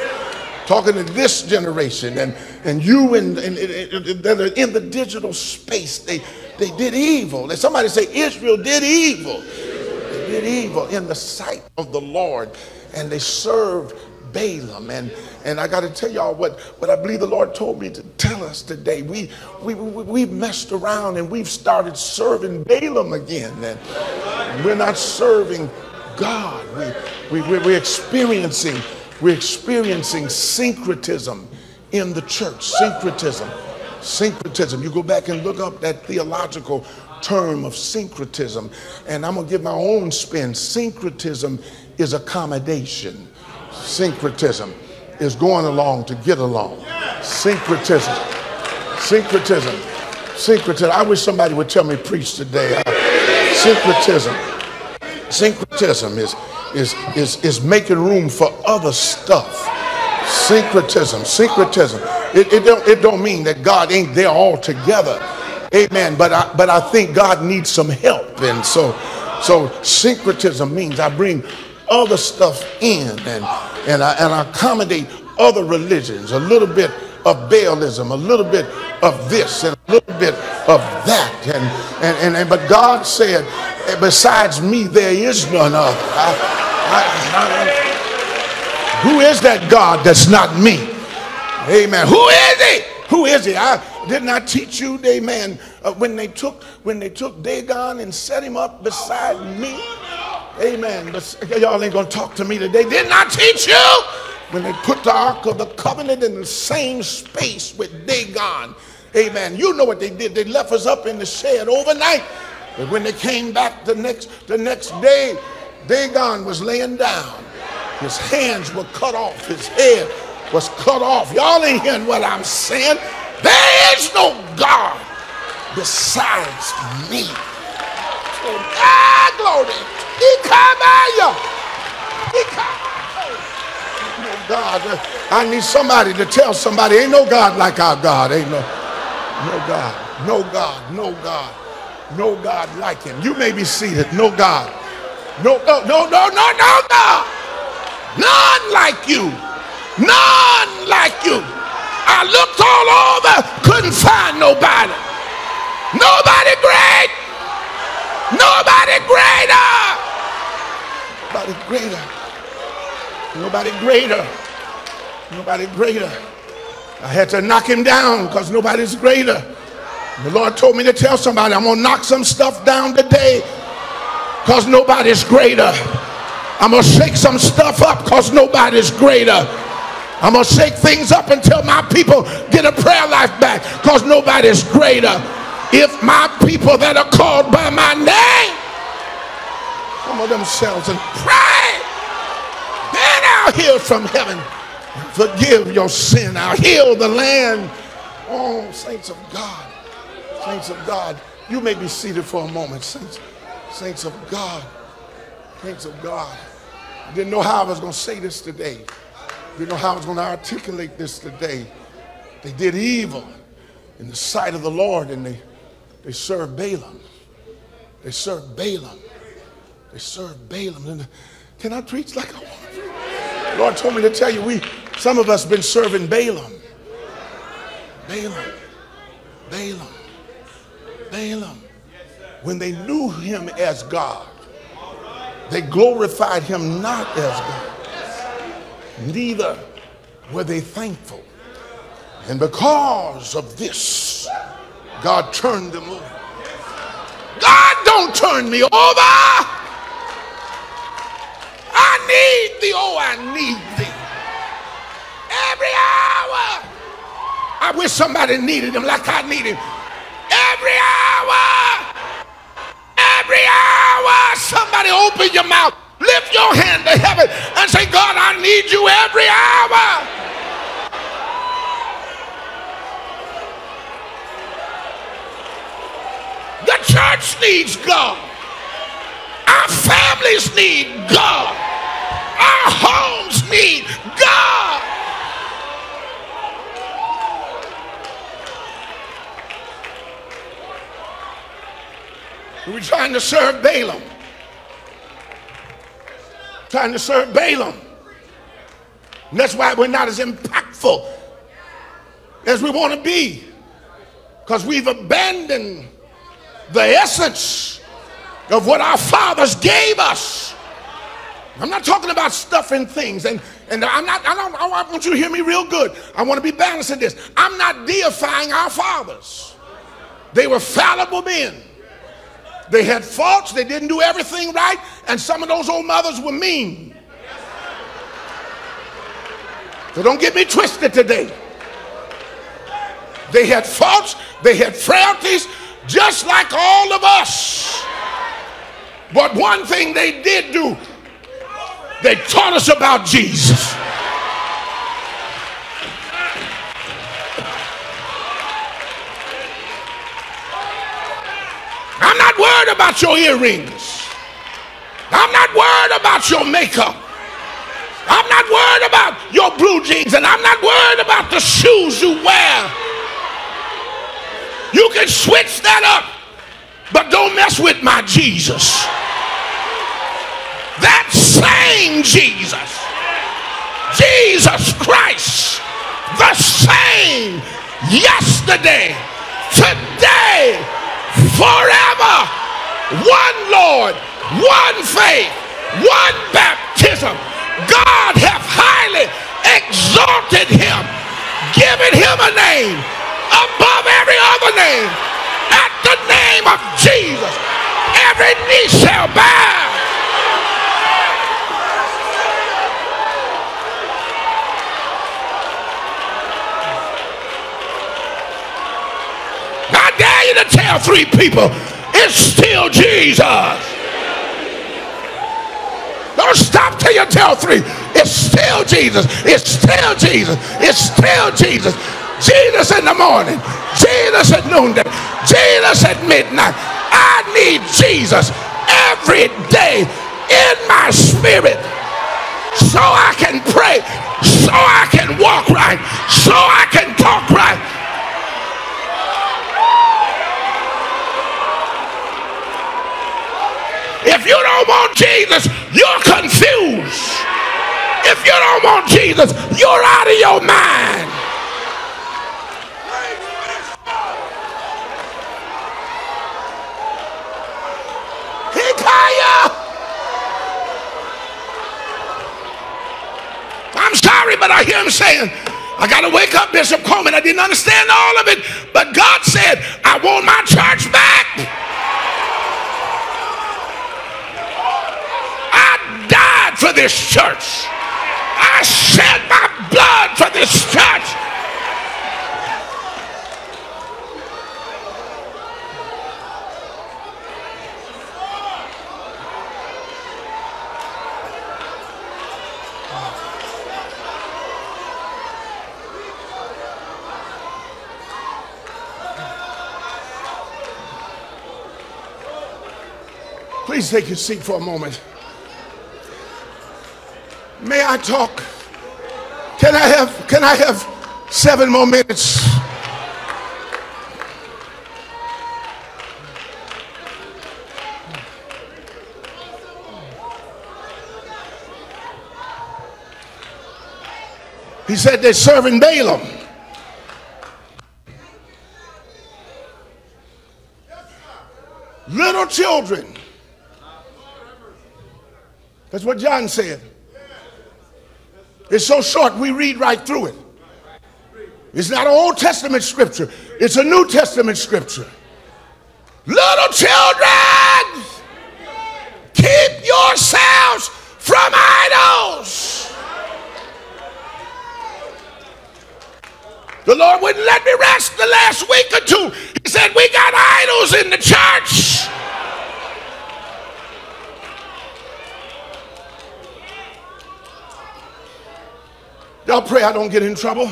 Talking to this generation and, and you in, in, in, that are in the digital space, they, they did evil. And somebody say, Israel did evil. They did evil in the sight of the Lord. And they served Baalim. And, and I got to tell y'all what, what I believe the Lord told me to tell us today. We, we, we, we've messed around and we've started serving Baalim again. And we're not serving God. We, we, we're experiencing, we're experiencing syncretism in the church. Syncretism. Syncretism. You go back and look up that theological term of syncretism, and I'm going to give my own spin. Syncretism is accommodation. Syncretism is going along to get along. Syncretism. Syncretism. Syncretism. I wish somebody would tell me preach today. Syncretism. Syncretism is, is, is, is making room for other stuff. Syncretism. Syncretism. It, it, don't, it don't mean that God ain't there all together. Amen. But I, but I think God needs some help. And so, so syncretism means I bring other stuff in and, and, I, and I accommodate other religions, a little bit of Baalism, a little bit of this and a little bit of that. And, and, and, and but God said, besides me, there is none other. I, I, who is that God that's not me? Amen. Who is he? Who is he? I didn't I teach you, amen, uh, when they took when they took Dagon and set him up beside me? Amen. But y'all ain't gonna talk to me today. Didn't I teach you? When they put the Ark of the Covenant in the same space with Dagon. Amen. You know what they did. They left us up in the shed overnight. But when they came back the next the next day, Dagon was laying down. His hands were cut off. His head was cut off. Y'all ain't hearing what I'm saying. There is no God besides me. So, ah, glory. No God. I need somebody to tell somebody, ain't no God like our God. Ain't no, no God. No God. No God. No God like him. You may be seated. No God. No, no, no, no, no, no God. None like you. None like you. I looked all over, couldn't find nobody. Nobody great. Nobody greater. Nobody greater. Nobody greater. Nobody greater. I had to knock him down because nobody's greater. The Lord told me to tell somebody I'm going to knock some stuff down today because nobody's greater. I'm going to shake some stuff up because nobody's greater. I'm going to shake things up until my people get a prayer life back because nobody's greater. If my people that are called by my name humble themselves and pray, then I'll hear from heaven. Forgive your sin. I'll heal the land. Oh, saints of God. Saints of God. You may be seated for a moment, saints. Saints of God. Saints of God. I didn't know how I was going to say this today. Didn't know how I was going to articulate this today. They did evil in the sight of the Lord and they, they served Baalim. They served Baalim. They served Baalim. And uh, can I preach like I want? Lord told me to tell you, we some of us been serving Baalim. Baalim. Baalim. Baalim. When they knew him as God, they glorified him not as God neither were they thankful. And because of this, God turned them over. God, don't turn me over. I need thee. Oh, I need thee. Every hour. I wish somebody needed him like I need him. Every hour. Every hour. Somebody open your mouth. Lift your hand to heaven and say, God, I need you every hour. The church needs God. Our families need God. Our homes need God. We're trying to serve Baalim trying to serve Baalim. And that's why we're not as impactful as we want to be. Because we've abandoned the essence of what our fathers gave us. I'm not talking about stuff and things, and, and I'm not, I, don't, I want you to hear me real good. I want to be balanced in this. I'm not deifying our fathers. They were fallible men. They had faults, they didn't do everything right, and some of those old mothers were mean. So don't get me twisted today. They had faults, they had frailties, just like all of us. But one thing they did do, they taught us about Jesus. I'm not worried about your earrings. I'm not worried about your makeup. I'm not worried about your blue jeans and I'm not worried about the shoes you wear. You can switch that up but don't mess with my Jesus. That same Jesus, Jesus Christ, the same yesterday, today, forever. One Lord, one faith, one baptism. God hath highly exalted him, given him a name above every other name. The name of Jesus, every knee shall bow. I dare you to tell three people, it's still Jesus. Don't stop till you tell three. It's still Jesus. It's still Jesus. It's still Jesus. Jesus in the morning. Jesus at noonday. Jesus at midnight. I need Jesus every day in my spirit so I can pray, so I can walk right, so I can talk right. If you don't want Jesus, you're confused. If you don't want Jesus, you're out of your mind. I'm sorry, but I hear him saying, I got to wake up, Bishop Coleman. I didn't understand all of it, but God said, I want my church back. I died for this church. I shed my blood for this church. Please take your seat for a moment. May I talk? Can I have can I have seven more minutes? He said they're serving Baalim. Little children. That's what John said. It's so short, we read right through it. It's not an Old Testament scripture, it's a New Testament scripture. Little children, keep yourselves from idols. The Lord wouldn't let me rest the last week or two. He said, We got idols in the church. Y'all pray I don't get in trouble.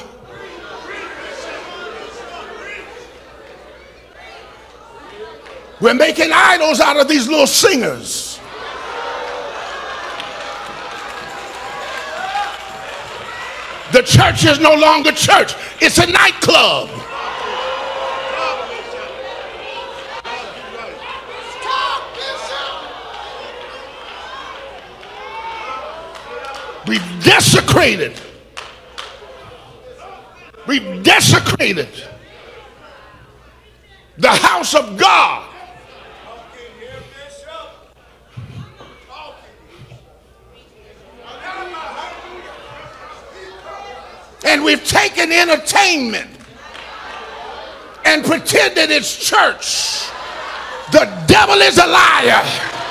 We're making idols out of these little singers. The church is no longer church, it's a nightclub. We've desecrated. We've desecrated the house of God. And we've taken entertainment and pretended it's church. The devil is a liar.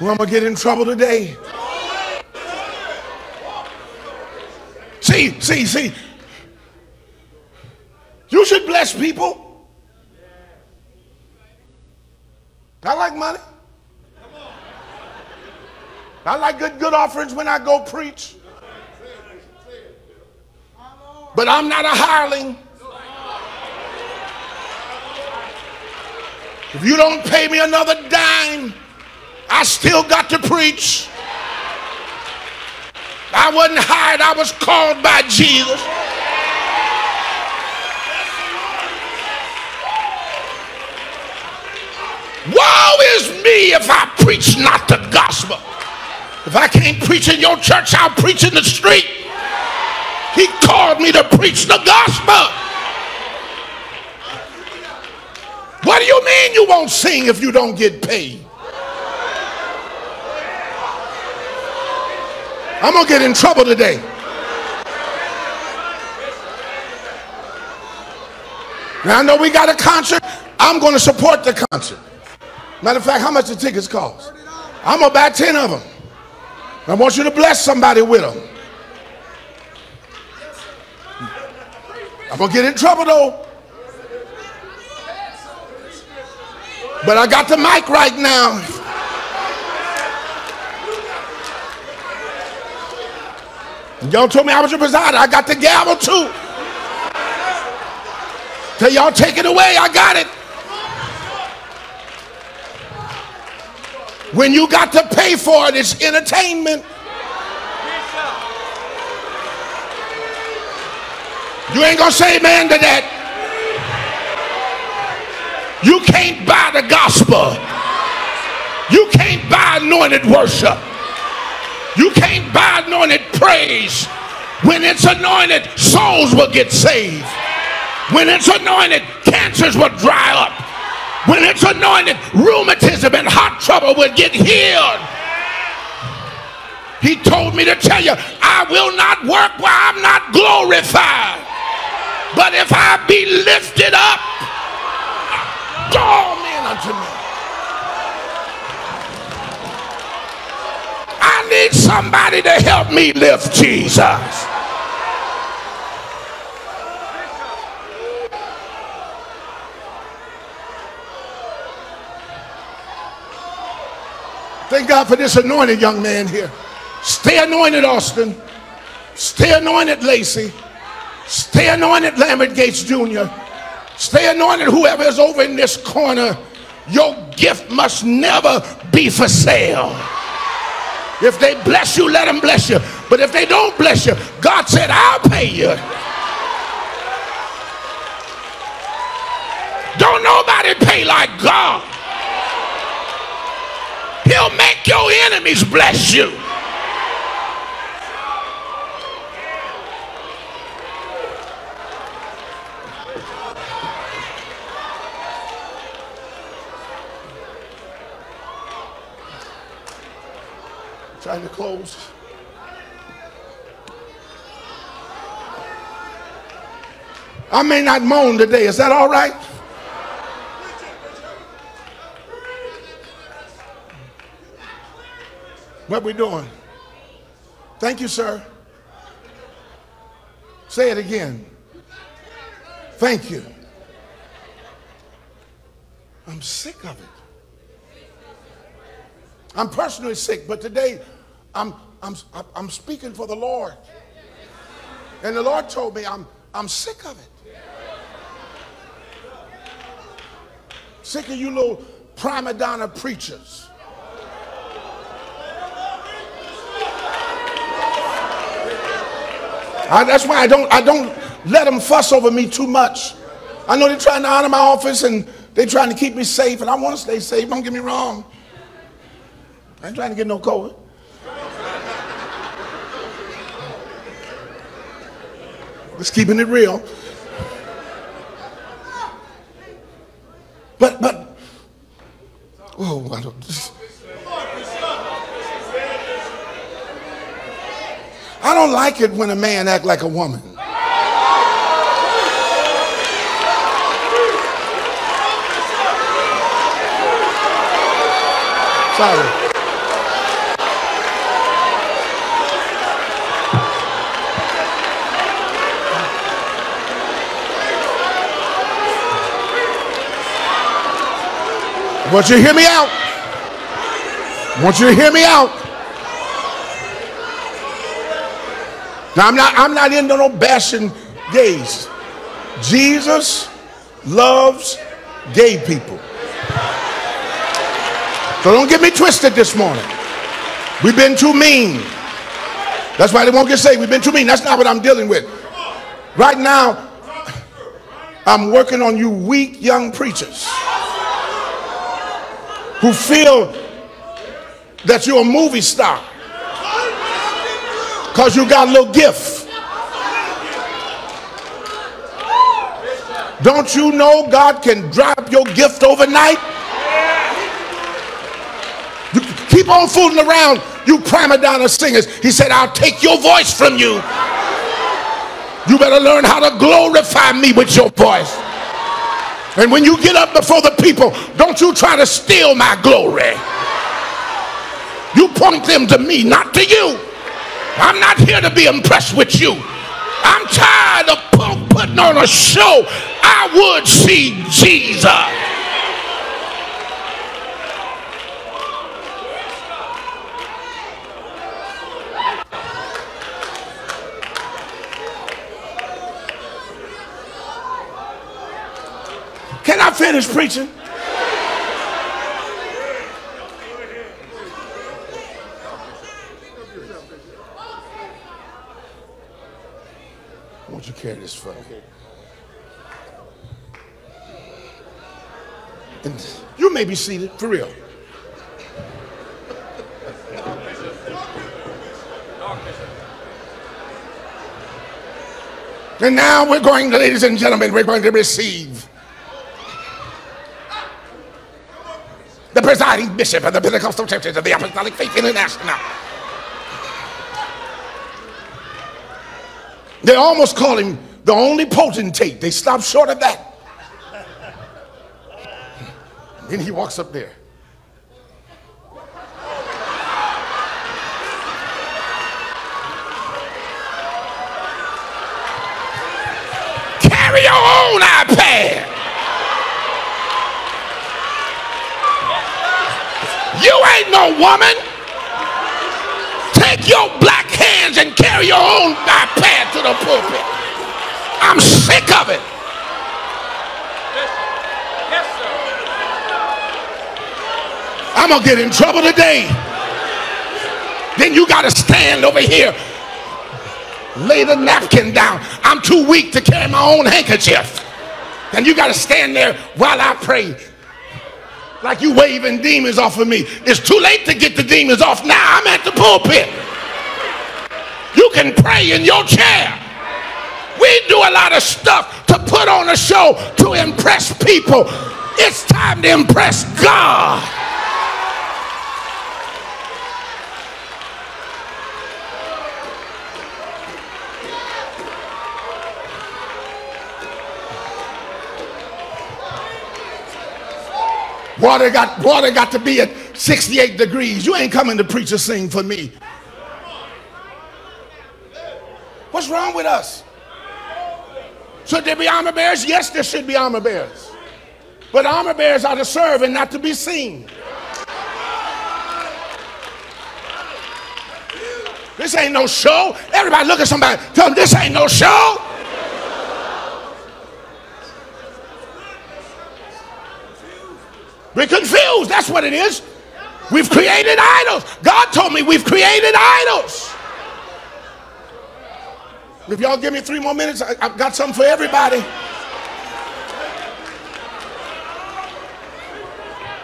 Well, I'm gonna get in trouble today. See, see, see. You should bless people. I like money. I like good good offerings when I go preach. But I'm not a hireling. If you don't pay me another dime, I still got to preach. I wasn't hired, I was called by Jesus. Woe is me if I preach not the gospel. If I can't preach in your church, I'll preach in the street. He called me to preach the gospel. What do you mean you won't sing if you don't get paid? I'm going to get in trouble today. Now I know we got a concert. I'm going to support the concert. Matter of fact, how much the tickets cost? I'm going to buy 10 of them. I want you to bless somebody with them. I'm going to get in trouble though. But I got the mic right now. Y'all told me I was your presider. I got the gavel too. Tell y'all take it away, I got it. When you got to pay for it, it's entertainment. You ain't gonna say amen to that. You can't buy the gospel. You can't buy anointed worship. You can't buy anointed praise. When it's anointed, souls will get saved. When it's anointed, cancers will dry up. When it's anointed, rheumatism and heart trouble will get healed. He told me to tell you, I will not work where I'm not glorified. But if I be lifted up, draw men unto me. I need somebody to help me lift Jesus. Thank God for this anointed young man here. Stay anointed, Austin. Stay anointed, Lacey. Stay anointed, Lambert Gates Jr. Stay anointed, whoever is over in this corner. Your gift must never be for sale. If they bless you, let them bless you. But if they don't bless you, God said, I'll pay you. Don't nobody pay like God. He'll make your enemies bless you. Trying to close. I may not moan today. Is that all right? What we doing? Thank you, sir. Say it again. Thank you. I'm sick of it. I'm personally sick, but today I'm, I'm, I'm speaking for the Lord. And the Lord told me I'm, I'm sick of it. Sick of you little prima donna preachers. I, that's why I don't, I don't let them fuss over me too much. I know they're trying to honor my office and they're trying to keep me safe, and I want to stay safe. Don't get me wrong. I ain't trying to get no COVID. Just keeping it real. But, but, oh, I don't. Just, I don't like it when a man act like a woman. Sorry. Want you to hear me out. I want you to hear me out. Now I'm not I'm not into no bashing gays. Jesus loves gay people. So don't get me twisted this morning. We've been too mean. That's why they won't get saved. We've been too mean. That's not what I'm dealing with. Right now, I'm working on you weak young preachers who feel that you're a movie star because you got a little gift. Don't you know God can drop your gift overnight? You keep on fooling around, you prima donna singers. He said, I'll take your voice from you. You better learn how to glorify me with your voice. And when you get up before the people, don't you try to steal my glory. You point them to me, not to you. I'm not here to be impressed with you. I'm tired of putting on a show. I would see Jesus. Can I finish preaching? Won't you carry this for me? And you may be seated for real. And now we're going ladies and gentlemen, we're going to receive the presiding bishop of the Pentecostal Churches of the Apostolic Faith International. They almost call him the only potentate. They stop short of that. Then he walks up there. Carry your own iPad. You ain't no woman. Take your black hands and carry your own iPad to the pulpit. I'm sick of it. I'm gonna get in trouble today. Then you gotta stand over here, lay the napkin down. I'm too weak to carry my own handkerchief. And you gotta stand there while I pray. Like you waving demons off of me. It's too late to get the demons off now. I'm at the pulpit. You can pray in your chair. We do a lot of stuff to put on a show to impress people. It's time to impress God. Water got water got to be at 68 degrees. You ain't coming to preach or sing for me. What's wrong with us? Should there be armor bearers? Yes, there should be armor bearers. But armor bearers are to serve and not to be seen. This ain't no show. Everybody look at somebody. Tell them this ain't no show. We're confused. That's what it is. We've created idols. God told me we've created idols. If y'all give me three more minutes, I, have got something for everybody.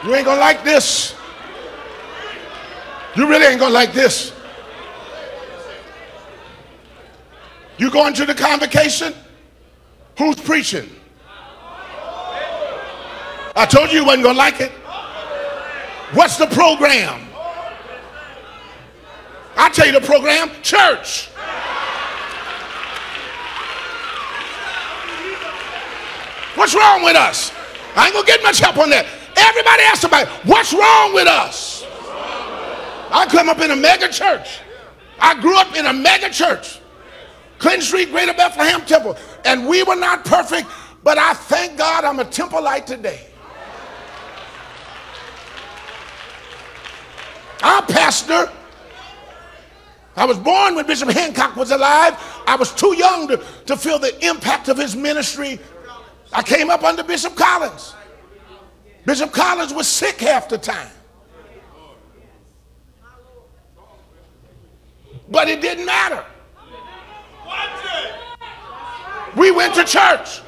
You ain't gonna like this. You really ain't gonna like this. You going to the convocation? Who's preaching? I told you you wasn't gonna like it. What's the program? I tell you the program, church. What's wrong with us? I ain't gonna get much help on that. Everybody ask somebody, what's wrong with us? I come up in a mega church. I grew up in a mega church. Clinton Street, Greater Bethlehem Temple. And we were not perfect, but I thank God I'm a Templeite today. Our pastor, I was born when Bishop Hancock was alive. I was too young to, to feel the impact of his ministry. I came up under Bishop Collins. Bishop Collins was sick half the time. But it didn't matter. We went to church.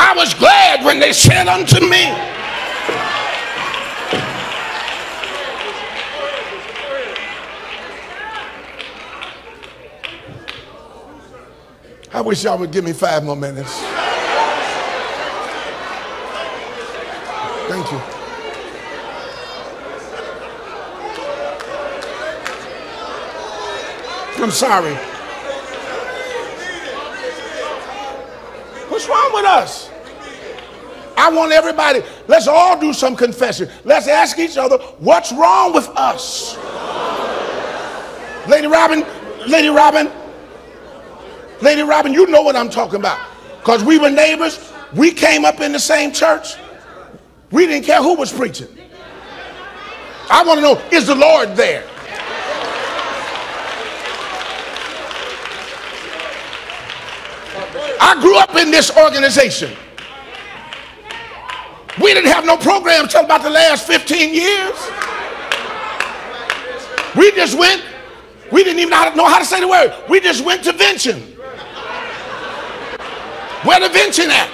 I was glad when they said unto me, I wish y'all would give me five more minutes. Thank you. I'm sorry. What's wrong with us? I want everybody, let's all do some confession. Let's ask each other, what's wrong with us? Lady Robin, Lady Robin, Lady Robin, you know what I'm talking about. Because we were neighbors. We came up in the same church. We didn't care who was preaching. I want to know, is the Lord there? I grew up in this organization. We didn't have no program until about the last 15 years. We just went, we didn't even know how to say the word. We just went to vention. Where the vention at?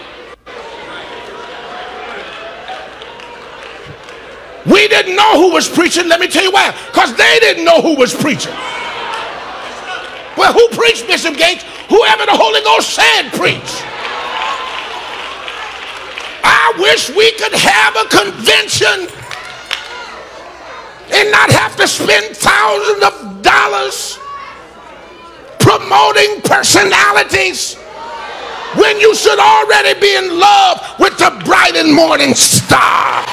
We didn't know who was preaching. Let me tell you why. Because they didn't know who was preaching. Well, who preached, Bishop Gates? Whoever the Holy Ghost said preach. I wish we could have a convention and not have to spend thousands of dollars promoting personalities when you should already be in love with the bright and morning star.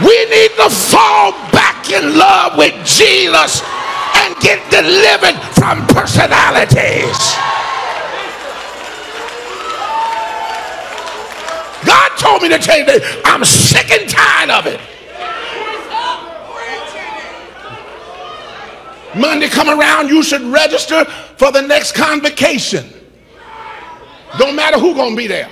We need to fall back in love with Jesus and get delivered from personalities. God told me to tell you that I'm sick and tired of it. Monday come around, you should register for the next convocation. Don't matter who gonna be there.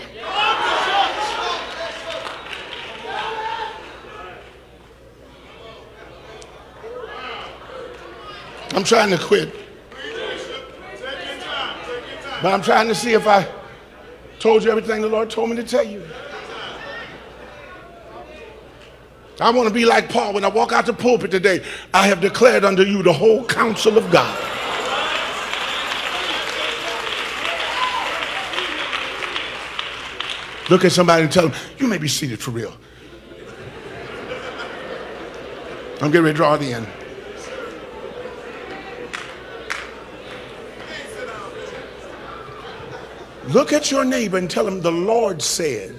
I'm trying to quit. But I'm trying to see if I told you everything the Lord told me to tell you. I want to be like Paul when I walk out the pulpit today. I have declared unto you the whole counsel of God. Look at somebody and tell them, you may be seated for real. I'm getting ready to draw the end. Look at your neighbor and tell him the Lord said,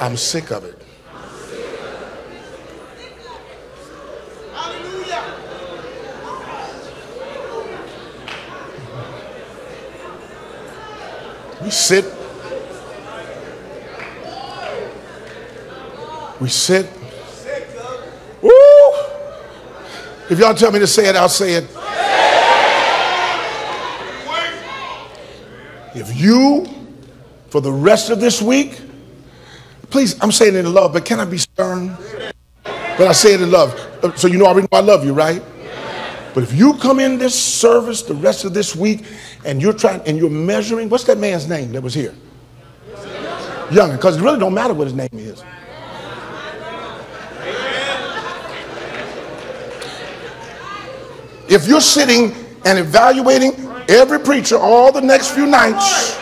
I'm sick of it. We sit. We sit. Woo! If y'all tell me to say it, I'll say it. If you, for the rest of this week, please, I'm saying it in love, but can I be stern? But I say it in love. So you know I know I love you, right? But if you come in this service the rest of this week and you're trying and you're measuring, what's that man's name that was here? Young, because it really don't matter what his name is. If you're sitting and evaluating every preacher all the next few nights,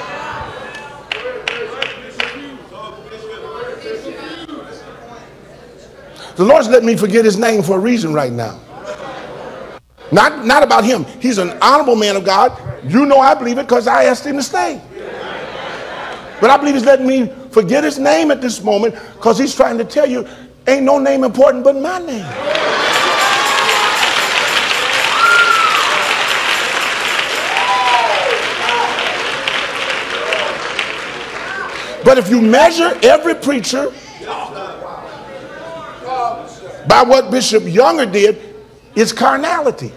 the Lord's letting me forget his name for a reason right now. Not, not about him. He's an honorable man of God. You know I believe it because I asked him to stay. But I believe he's letting me forget his name at this moment because he's trying to tell you ain't no name important but my name. But if you measure every preacher by what Bishop Younger did is carnality.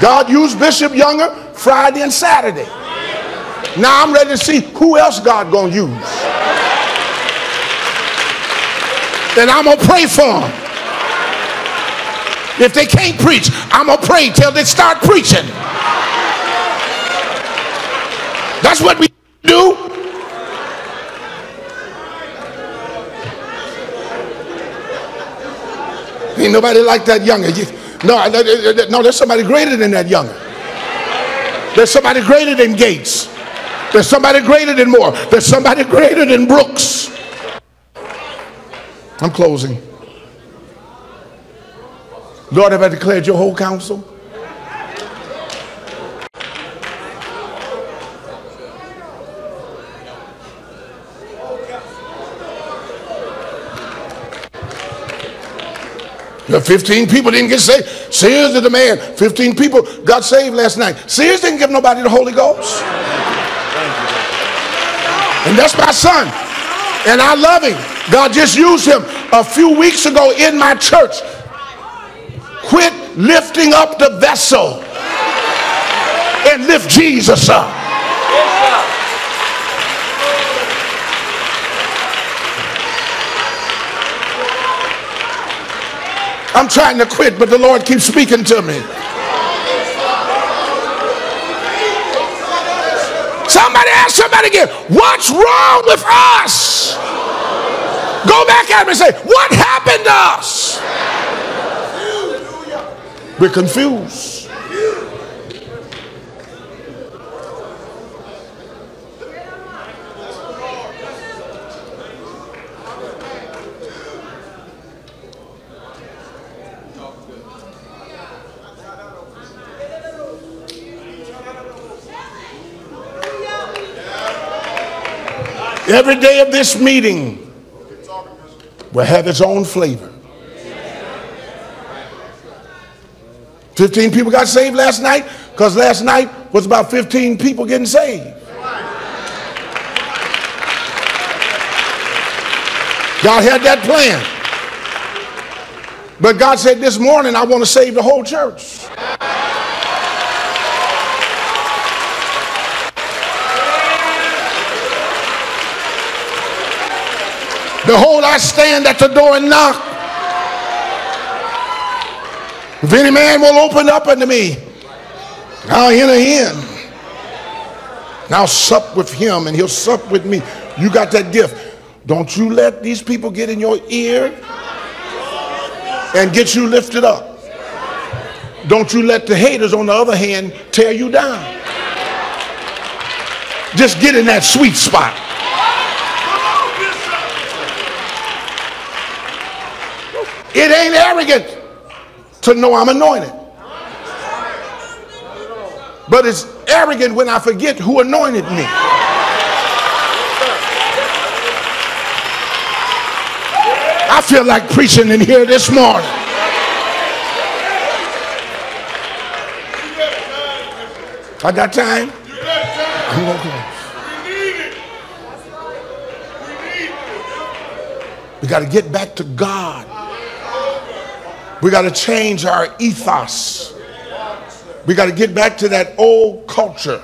God used Bishop Younger Friday and Saturday. Now I'm ready to see who else God gonna use. And I'm gonna pray for them. If they can't preach, I'm gonna pray till they start preaching. That's what we do. Ain't nobody like that younger. No, no, there's somebody greater than that younger. There's somebody greater than Gates. There's somebody greater than Moore. There's somebody greater than Brooks. I'm closing. Lord, have I declared your whole counsel? The 15 people didn't get saved. Sears is the man. 15 people got saved last night. Sears didn't give nobody the Holy Ghost. And that's my son. And I love him. God just used him a few weeks ago in my church. Quit lifting up the vessel and lift Jesus up. I'm trying to quit, but the Lord keeps speaking to me. Somebody ask somebody again, what's wrong with us? Go back at me and say, what happened to us? We're confused. Every day of this meeting will have its own flavor. 15 people got saved last night because last night was about 15 people getting saved. God had that plan. But God said this morning, I want to save the whole church. Behold, I stand at the door and knock. If any man will open up unto me, I'll enter in. And I'll sup with him and he'll sup with me. You got that gift. Don't you let these people get in your ear and get you lifted up. Don't you let the haters, on the other hand, tear you down. Just get in that sweet spot. It ain't arrogant to know I'm anointed. But it's arrogant when I forget who anointed me. I feel like preaching in here this morning. I got time. I'm to We got to get back to God. We got to change our ethos. We got to get back to that old culture.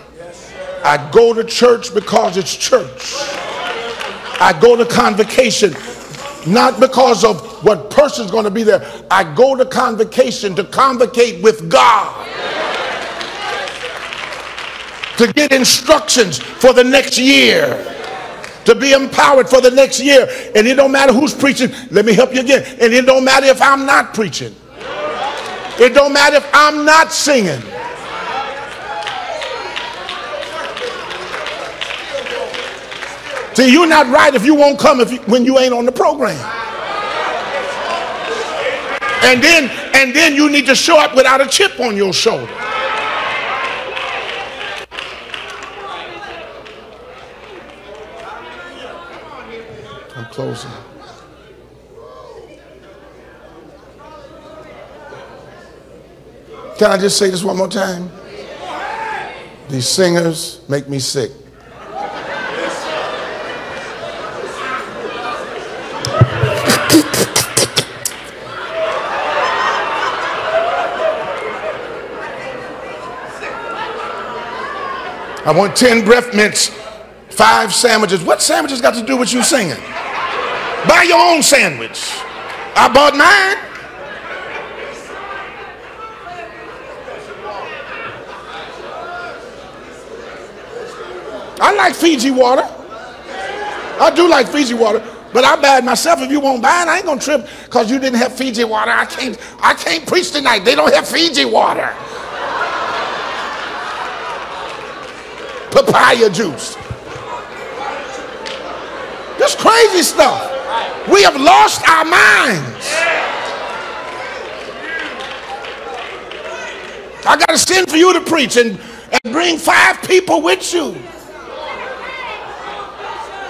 I go to church because it's church. I go to convocation not because of what person's going to be there. I go to convocation to convocate with God. To get instructions for the next year to be empowered for the next year. And it don't matter who's preaching. Let me help you again. And it don't matter if I'm not preaching. It don't matter if I'm not singing. See, you're not right if you won't come if you, when you ain't on the program. And then, and then you need to show up without a chip on your shoulder. closing. Can I just say this one more time? These singers make me sick. I want 10 breath mints, five sandwiches. What sandwiches got to do with you singing? Buy your own sandwich. I bought mine. I like Fiji water. I do like Fiji water, but I buy it myself. If you won't buy it, I ain't gonna trip because you didn't have Fiji water. I can't. I can't preach tonight. They don't have Fiji water. Papaya juice. This crazy stuff. We have lost our minds. I got to send for you to preach and, and bring five people with you.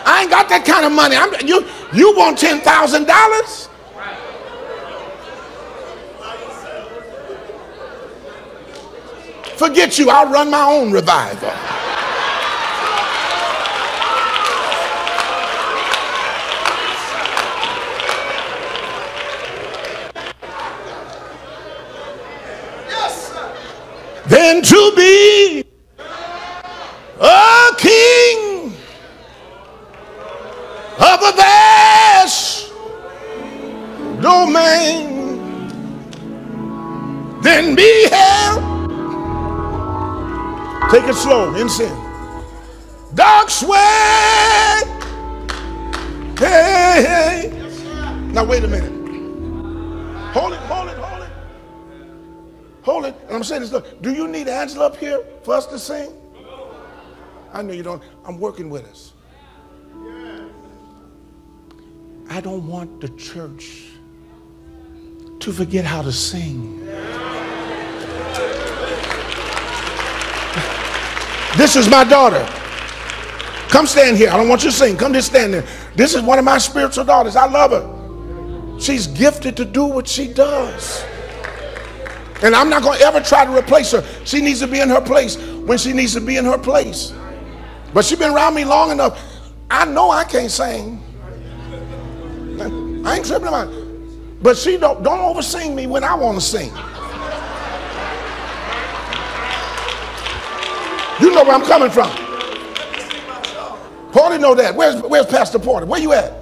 I ain't got that kind of money. I'm, you, you want $10,000? Forget you, I'll run my own revival. In sin. Dark sweat. Hey, hey. now wait a minute. Hold it hold it hold it. Hold it. And i'm saying this look do you need angela up here for us to sing? I know you don't. I'm working with us. I don't want the church to forget how to sing. This is my daughter. Come stand here. I don't want you to sing. Come just stand there. This is one of my spiritual daughters. I love her. She's gifted to do what she does. And I'm not going to ever try to replace her. She needs to be in her place when she needs to be in her place. But she's been around me long enough. I know I can't sing. I ain't tripping about it. But she don't don't oversing me when I want to sing. You know where I'm coming from. Porter know that. Where's where's Pastor Porter? Where you at?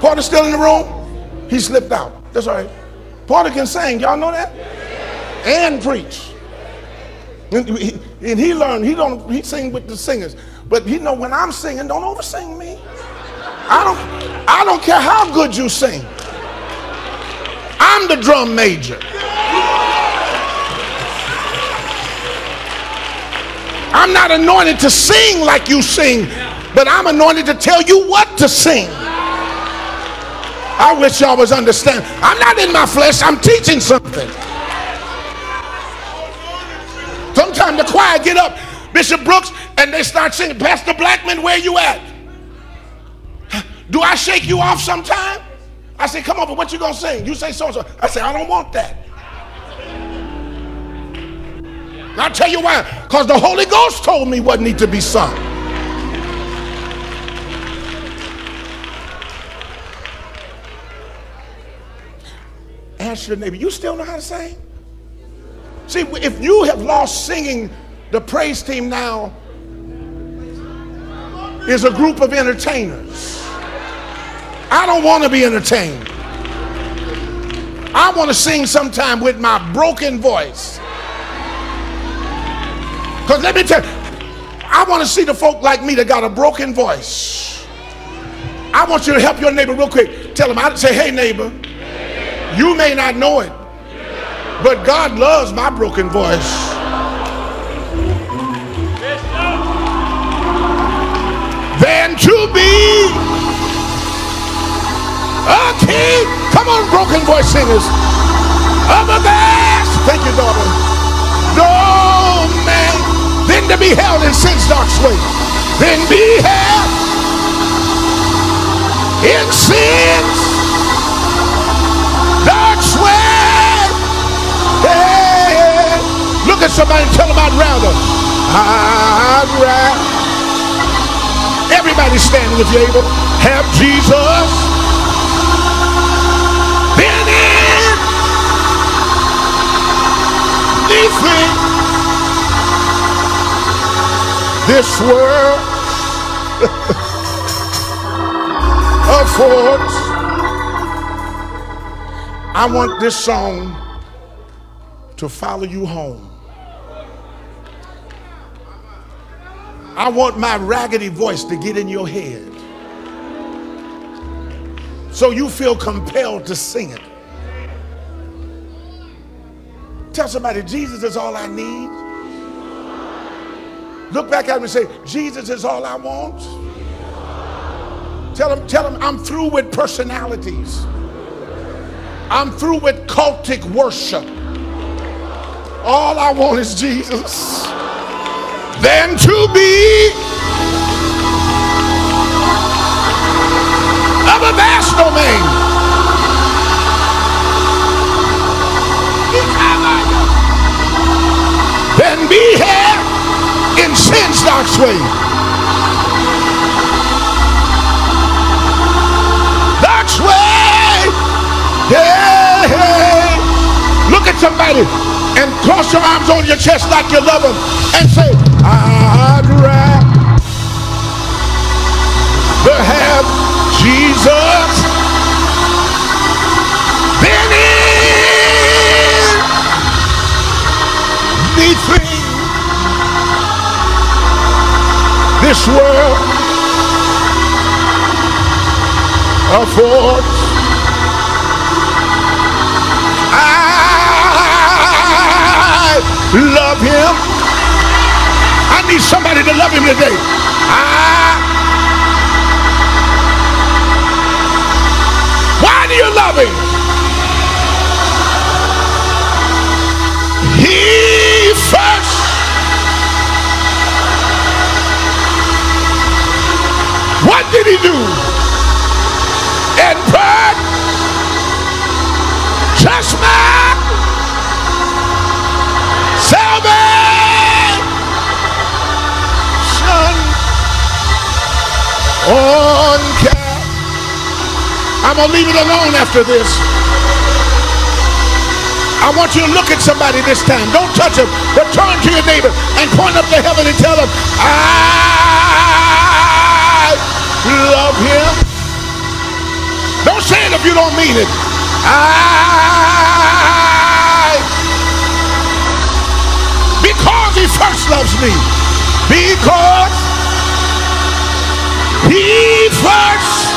Porter still in the room? He slipped out. That's all right. Porter can sing. Y'all know that? And preach. And he, and he learned, he don't he sing with the singers. But you know when I'm singing, don't oversing me. I don't I don't care how good you sing. I'm the drum major. I'm not anointed to sing like you sing, but I'm anointed to tell you what to sing. I wish y'all was understand. I'm not in my flesh, I'm teaching something. Sometimes the choir get up, Bishop Brooks, and they start singing, Pastor Blackman, where you at? Do I shake you off sometime? I say, come but what you gonna sing? You say so and so. I say, I don't want that. I'll tell you why. Because the Holy Ghost told me what need to be sung. Ask your neighbor, you still know how to sing? See, if you have lost singing, the praise team now is a group of entertainers. I don't want to be entertained. I want to sing sometime with my broken voice. Because let me tell you, I want to see the folk like me that got a broken voice. I want you to help your neighbor real quick. Tell him, I say, hey neighbor, you may not know it, but God loves my broken voice. Than to be a king. Come on, broken voice singers. Of a vast, thank you, daughter. No then to be held in sin's dark sway. Then be held in sin's dark sway. Hey, look at somebody and tell them I'd rather. I'd rather. Everybody standing if you're able. Have Jesus been in anything this world affords. I want this song to follow you home. I want my raggedy voice to get in your head so you feel compelled to sing it. Tell somebody, Jesus is all I need. Look back at him and say, Jesus is all I want. Tell him, tell him I'm through with personalities. I'm through with cultic worship. All I want is Jesus. Then to be of a vast domain. Then be here in sin's. Dark sway. Hey, hey. Look at somebody and cross your arms on your chest like you love them and say, I'd rather have Jesus this world affords. I love him. I need somebody to love him today. I, why do you love him? Did he do? And put just my salvation on. I'm gonna leave it alone after this. I want you to look at somebody this time. Don't touch him, but turn to your neighbor and point up to heaven and tell them, I love him. Don't say it if you don't mean it. I because he first loves me. Because he first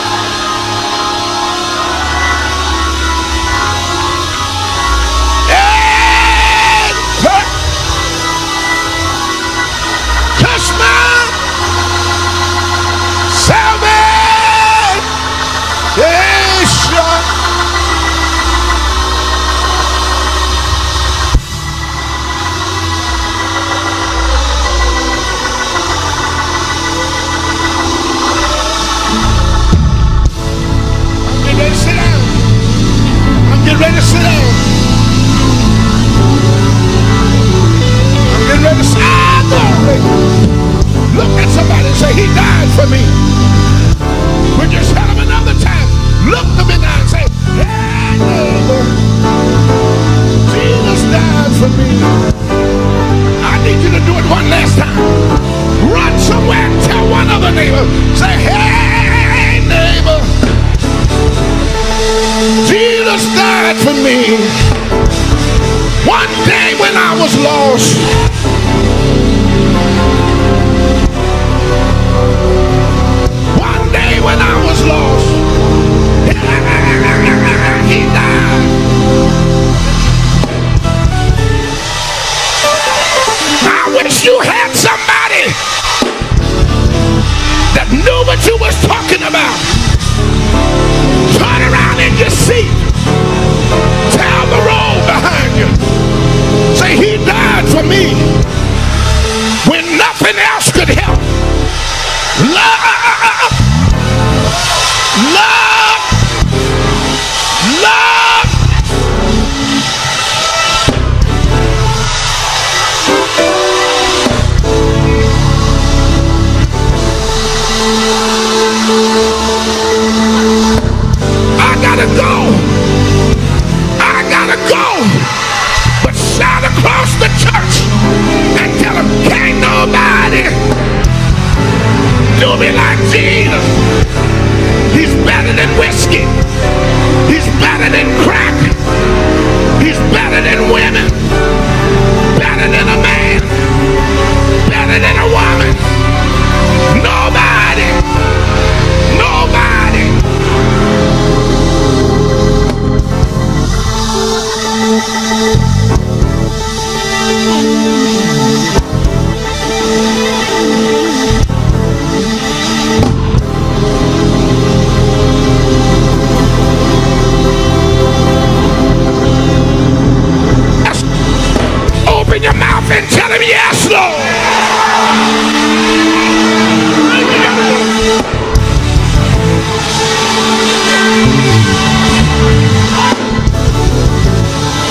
him yes, Lord.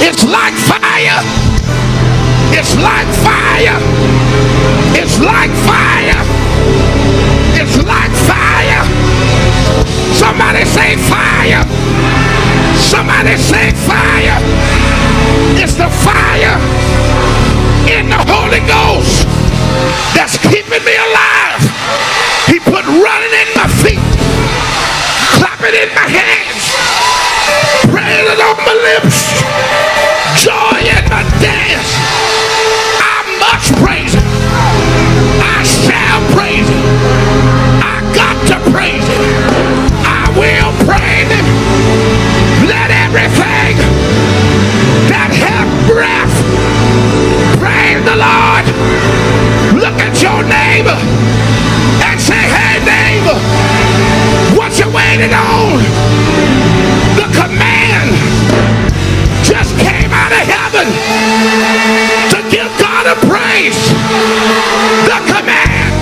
It's like fire. It's like fire. It's like fire. It's like fire. Somebody say fire. Somebody say fire. It's the fire in the Holy Ghost that's keeping me alive. He put running in my feet, clapping in my hands, praying on my lips, joy in my dance. I must praise him. I shall praise him. I got to praise him. I will praise him. Let everything the Lord. Look at your neighbor and say, hey neighbor, what you waiting on? The command just came out of heaven to give God a praise. The command.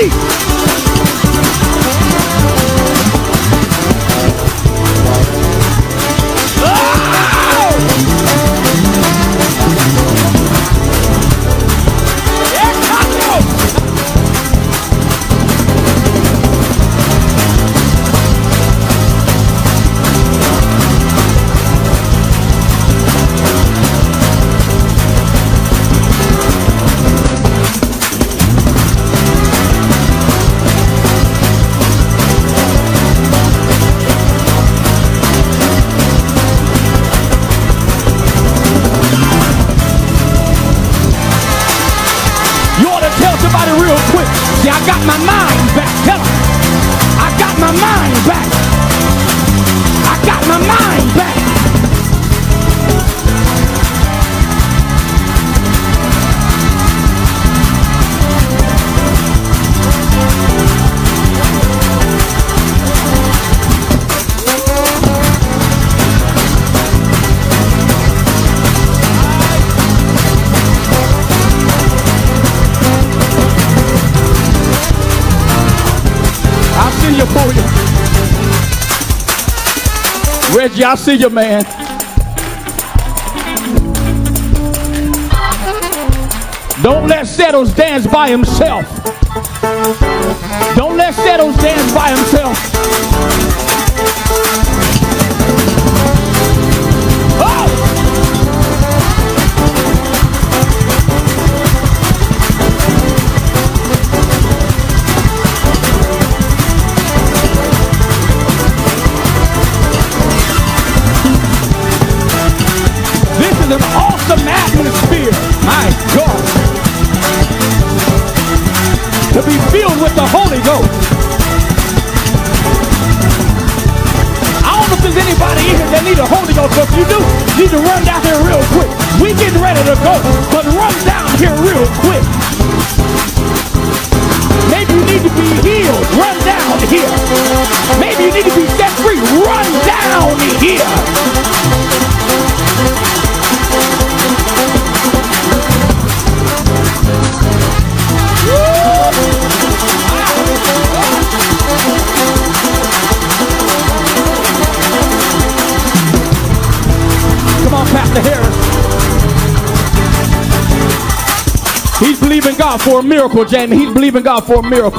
Hey! I see you, man. Don't let Settles dance by himself. Don't let Settles dance by himself. for a miracle, Jamie. He's believing God for a miracle.